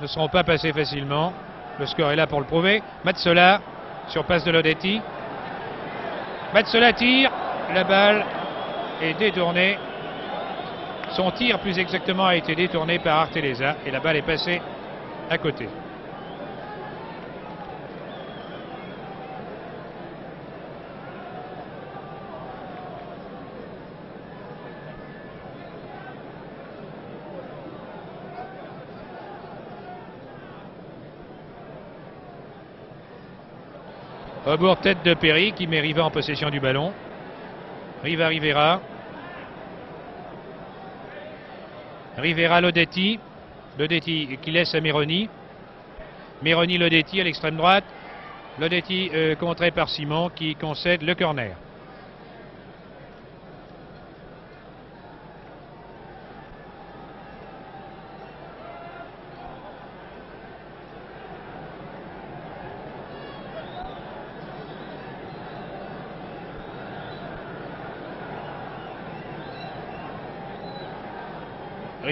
ne seront pas passées facilement. Le score est là pour le prouver. Matsola sur passe de Lodetti. Matsola tire. La balle est détournée. Son tir, plus exactement, a été détourné par Arteleza et la balle est passée à côté. Rebours tête de Perry qui met Riva en possession du ballon. Riva Rivera. Rivera Lodetti. Lodetti qui laisse à Méroni. Méroni Lodetti à l'extrême droite. Lodetti euh, contré par Simon qui concède le corner.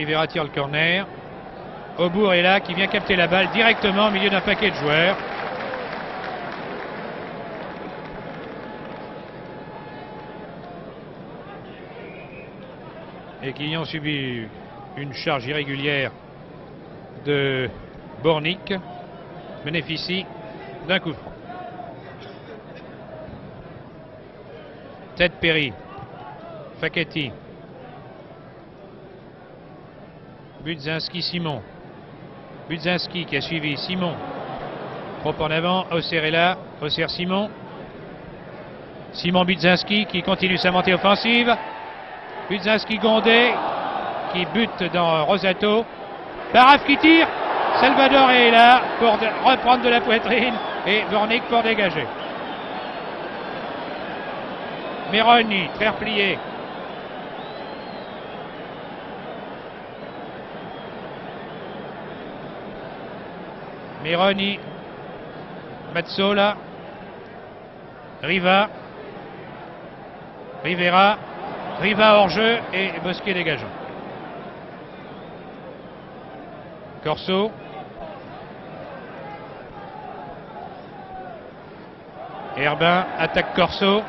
Olivera tire le corner. Aubourg est là, qui vient capter la balle directement au milieu d'un paquet de joueurs. Et qui ont subi une charge irrégulière de Bornic bénéficie d'un coup franc. Ted Perry, Facchetti, Budzinski, Simon. Budzinski qui a suivi Simon. Trop en avant, Auxerre est là, Auxerre Simon. Simon Budzinski qui continue sa montée offensive. Budzinski Gondé qui bute dans Rosato. Baraf qui tire. Salvador est là pour reprendre de la poitrine et Bornik pour dégager. Meroni, très replié. Meroni, Mazzola, Riva, Rivera, Riva hors jeu et Bosquet dégageant. Corso. Herbin attaque Corso.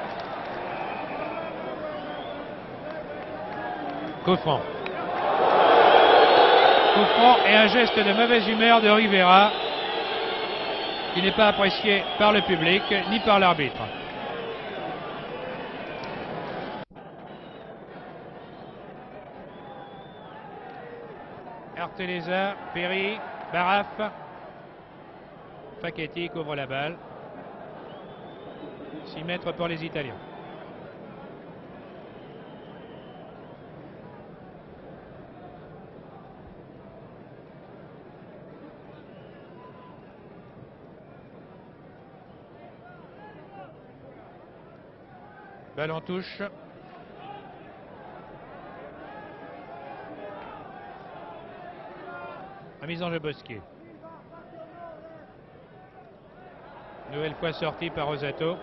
Coup franc. et un geste de mauvaise humeur de Rivera qui n'est pas apprécié par le public ni par l'arbitre. Arteleza, Perry, Baraf. Facchetti couvre la balle. 6 mètres pour les Italiens. Balle en touche. mise en jeu Bosquier. Nouvelle fois sortie par Rosato.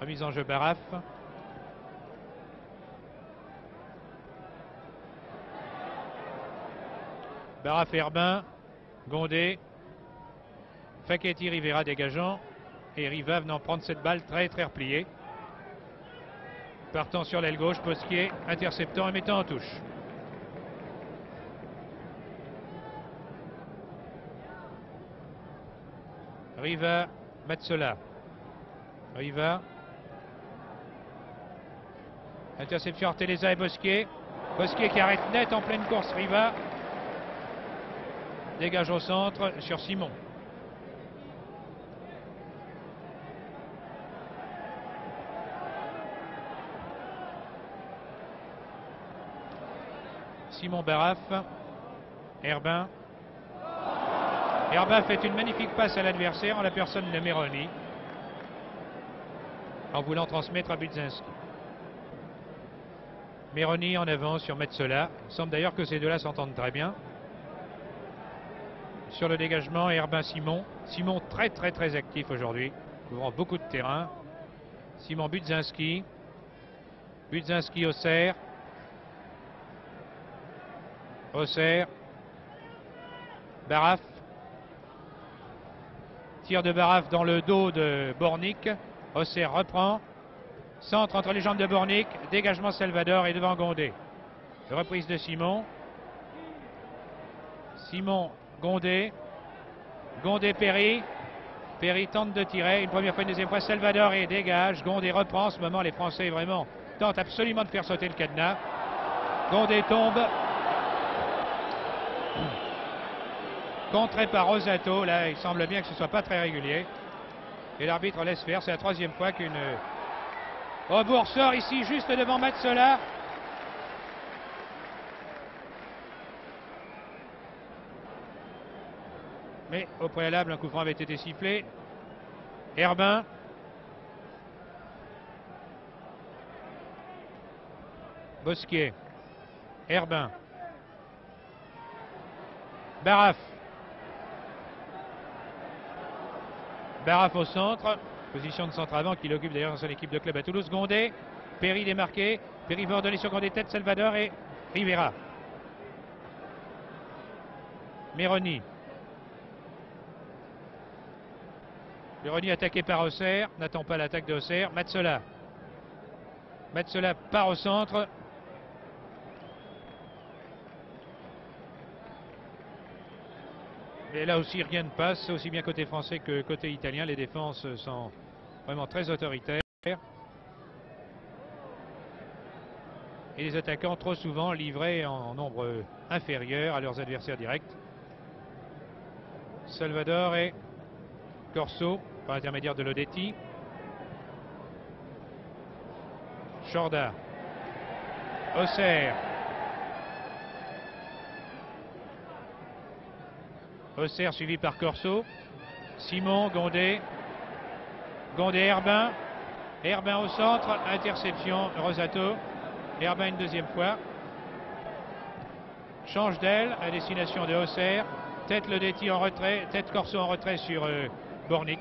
Remise en jeu Baraf. Baraf Herbin. Gondé. Facchetti Rivera dégageant. Et Riva venant prendre cette balle très très repliée. Partant sur l'aile gauche, Posquier interceptant et mettant en touche. Riva, Matsola. Riva. Interception Arteleza et Bosquier. Bosquier qui arrête net en pleine course. Riva. Dégage au centre sur Simon. Simon Baraf. Herbin. Herbin fait une magnifique passe à l'adversaire en la personne de Meroni. En voulant transmettre à Budzinski. Meroni en avant sur Metzola. Il semble d'ailleurs que ces deux-là s'entendent très bien. Sur le dégagement, Herbin Simon. Simon très très très actif aujourd'hui, couvrant beaucoup de terrain. Simon Budzinski. Budzinski au cerf. Auxerre. Baraf. Tir de Baraf dans le dos de Bornik. Auxerre reprend. Centre entre les jambes de Bornik. Dégagement Salvador et devant Gondé. Reprise de Simon. Simon Gondé. Gondé Perry. Perry tente de tirer. Une première fois, une deuxième fois. Salvador et dégage. Gondé reprend. En ce moment, les Français vraiment tentent absolument de faire sauter le cadenas. Gondé tombe. Contré par Rosato, là il semble bien que ce soit pas très régulier. Et l'arbitre laisse faire, c'est la troisième fois qu'une rebours sort ici juste devant Matsola. Mais au préalable, un coup franc avait été sifflé. Herbin. Bosquier. Herbin. Baraf. Baraf au centre. Position de centre avant qu'il occupe d'ailleurs dans son équipe de club à Toulouse. Gondé. Perry démarqué. Perry va ordonner sur Gondé tête Salvador et Rivera. Meroni. Meroni attaqué par Auxerre. N'attend pas l'attaque de Auxerre. Matzola. Metzola part au centre. Et là aussi, rien ne passe, aussi bien côté français que côté italien. Les défenses sont vraiment très autoritaires. Et les attaquants trop souvent livrés en nombre inférieur à leurs adversaires directs. Salvador et Corso par l'intermédiaire de Lodetti. Jorda. Auxerre. Auxerre suivi par Corso. Simon, Gondé. Gondé, Herbin. Herbin au centre. Interception, Rosato. Herbin une deuxième fois. Change d'aile à destination de Auxerre. Tête le Detti en retrait. Tête Corso en retrait sur euh, Bornic.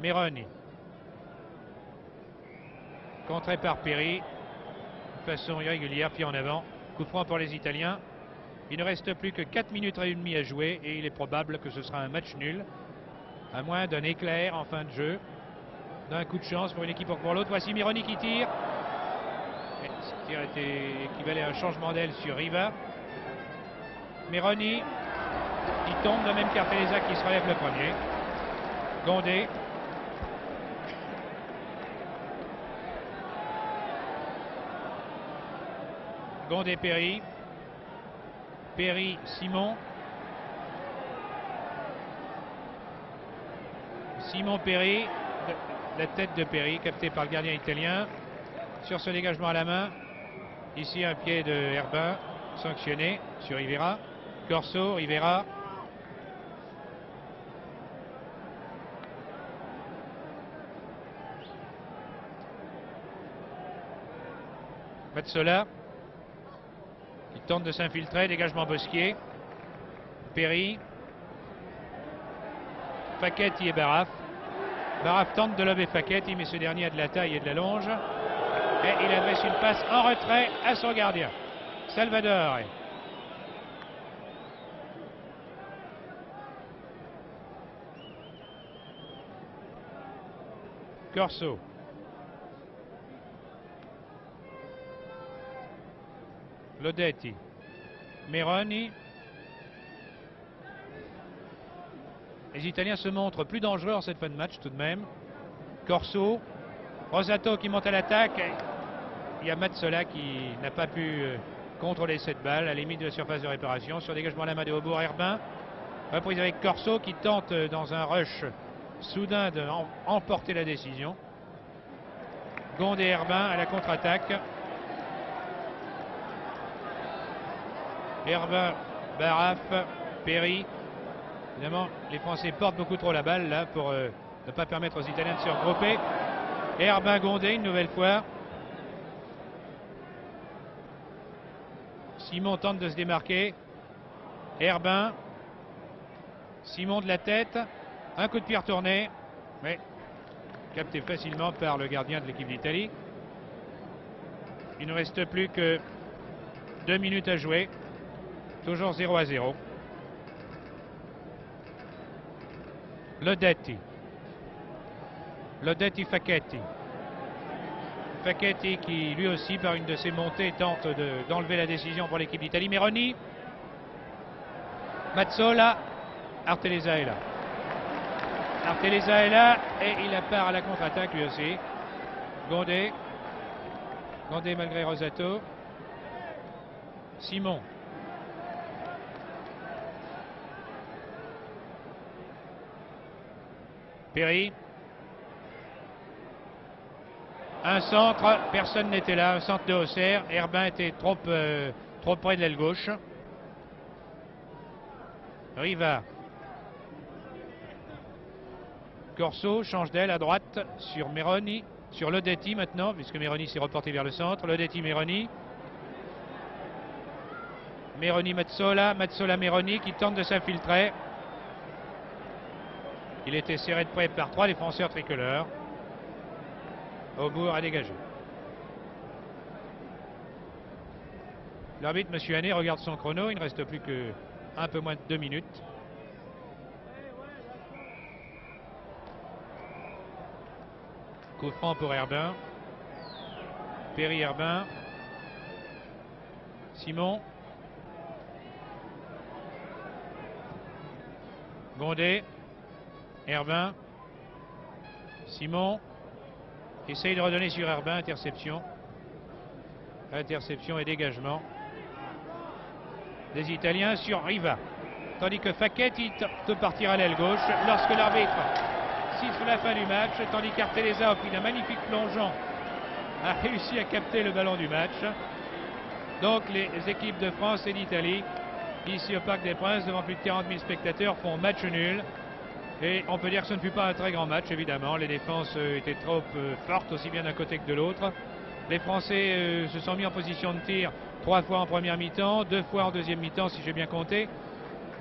Meroni. Contré par Perry. Façon irrégulière, pied en avant. Coup franc pour les Italiens. Il ne reste plus que 4 minutes et demie à jouer et il est probable que ce sera un match nul. À moins d'un éclair en fin de jeu. D'un coup de chance pour une équipe ou pour l'autre. Voici Mironi qui tire. Ce tir était équivalait à un changement d'aile sur Riva. Mironi. Il tombe de même qu'Arteleza qui se relève le premier. Gondé. Gondé Perry. Perry Simon. Simon Perry. La tête de Perry captée par le gardien italien. Sur ce dégagement à la main. Ici un pied de Herbin sanctionné sur Rivera. Corso, Rivera. Matsola qui tente de s'infiltrer, dégagement Bosquier. Perry. Facchetti et Baraf. Baraf tente de lober Facchetti, mais ce dernier a de la taille et de la longe. Et il adresse une passe en retrait à son gardien. Salvador. Corso. Lodetti. Meroni. Les Italiens se montrent plus dangereux en cette fin de match tout de même. Corso. Rosato qui monte à l'attaque. Il y a Matsola qui n'a pas pu euh, contrôler cette balle à la limite de la surface de réparation. Sur dégagement à la main de Aubourg Herbin. Reprise avec Corso qui tente euh, dans un rush soudain d'emporter la décision. Gondé Herbin à la contre-attaque. Herbin, Baraf, Perry. Évidemment, les Français portent beaucoup trop la balle là pour euh, ne pas permettre aux Italiens de se regrouper. Herbin Gondé une nouvelle fois. Simon tente de se démarquer. Herbin. Simon de la tête. Un coup de pied retourné. Mais capté facilement par le gardien de l'équipe d'Italie. Il ne reste plus que deux minutes à jouer. Toujours 0 à 0. Lodetti. Lodetti Facchetti. Facchetti qui lui aussi par une de ses montées tente d'enlever la décision pour l'équipe d'Italie. Meroni. Mazzola. Arteleza est là. Est là et il part à la contre-attaque lui aussi. Gondé. Gondé malgré Rosato. Simon. Perry. Un centre, personne n'était là, un centre de Auxerre. Herbin était trop, euh, trop près de l'aile gauche. Riva. Corso change d'aile à droite sur Meroni, sur Lodetti maintenant, puisque Meroni s'est reporté vers le centre. Lodetti, Meroni. Meroni, Mazzola, Mazzola, Meroni qui tente de s'infiltrer. Il était serré de près par trois défenseurs tricolores. Aubourg a dégagé. L'arbitre, M. Hannet, regarde son chrono. Il ne reste plus que un peu moins de deux minutes. Coup franc pour Herbin. Perry Herbin. Simon. Gondé. Herbin. Simon. Essaye de redonner sur Herbin. Interception. Interception et dégagement des Italiens sur Riva. Tandis que Facchetti peut partir à l'aile gauche lorsque l'arbitre siffle la fin du match. Tandis qu'Arteleza a pris un magnifique plongeon a réussi à capter le ballon du match. Donc les équipes de France et d'Italie, ici au Parc des Princes, devant plus de 40 000 spectateurs, font match nul. Et on peut dire que ce ne fut pas un très grand match, évidemment. Les défenses euh, étaient trop euh, fortes, aussi bien d'un côté que de l'autre. Les Français euh, se sont mis en position de tir trois fois en première mi-temps, deux fois en deuxième mi-temps, si j'ai bien compté.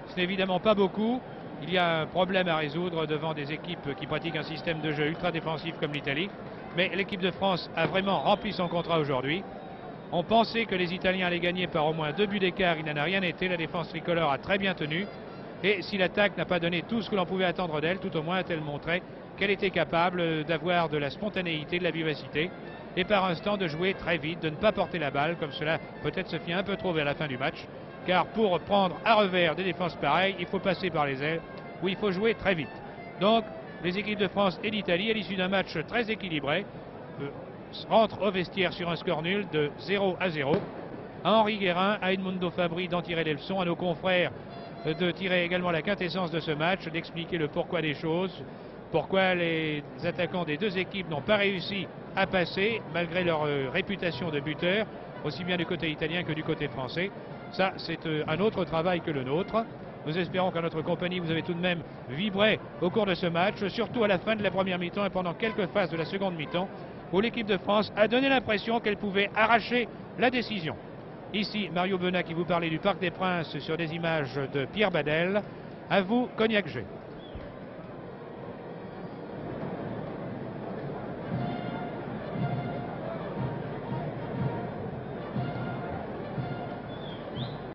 Ce n'est évidemment pas beaucoup. Il y a un problème à résoudre devant des équipes qui pratiquent un système de jeu ultra défensif comme l'Italie. Mais l'équipe de France a vraiment rempli son contrat aujourd'hui. On pensait que les Italiens allaient gagner par au moins deux buts d'écart. Il n'en a rien été. La défense tricolore a très bien tenu. Et si l'attaque n'a pas donné tout ce que l'on pouvait attendre d'elle, tout au moins a-t-elle montré qu'elle était capable d'avoir de la spontanéité, de la vivacité et par instant de jouer très vite, de ne pas porter la balle, comme cela peut-être se fit un peu trop vers la fin du match. Car pour prendre à revers des défenses pareilles, il faut passer par les ailes, où il faut jouer très vite. Donc, les équipes de France et d'Italie, à l'issue d'un match très équilibré, euh, rentrent au vestiaire sur un score nul de 0 à 0. À Henri Guérin, à Edmundo Fabri d'en tirer les leçons, à nos confrères euh, de tirer également la quintessence de ce match, d'expliquer le pourquoi des choses, pourquoi les attaquants des deux équipes n'ont pas réussi à passer malgré leur euh, réputation de buteur, aussi bien du côté italien que du côté français. Ça, c'est un autre travail que le nôtre. Nous espérons qu'à notre compagnie, vous avez tout de même vibré au cours de ce match, surtout à la fin de la première mi-temps et pendant quelques phases de la seconde mi-temps, où l'équipe de France a donné l'impression qu'elle pouvait arracher la décision. Ici, Mario Benat qui vous parlait du Parc des Princes sur des images de Pierre Badel. À vous, Cognac G.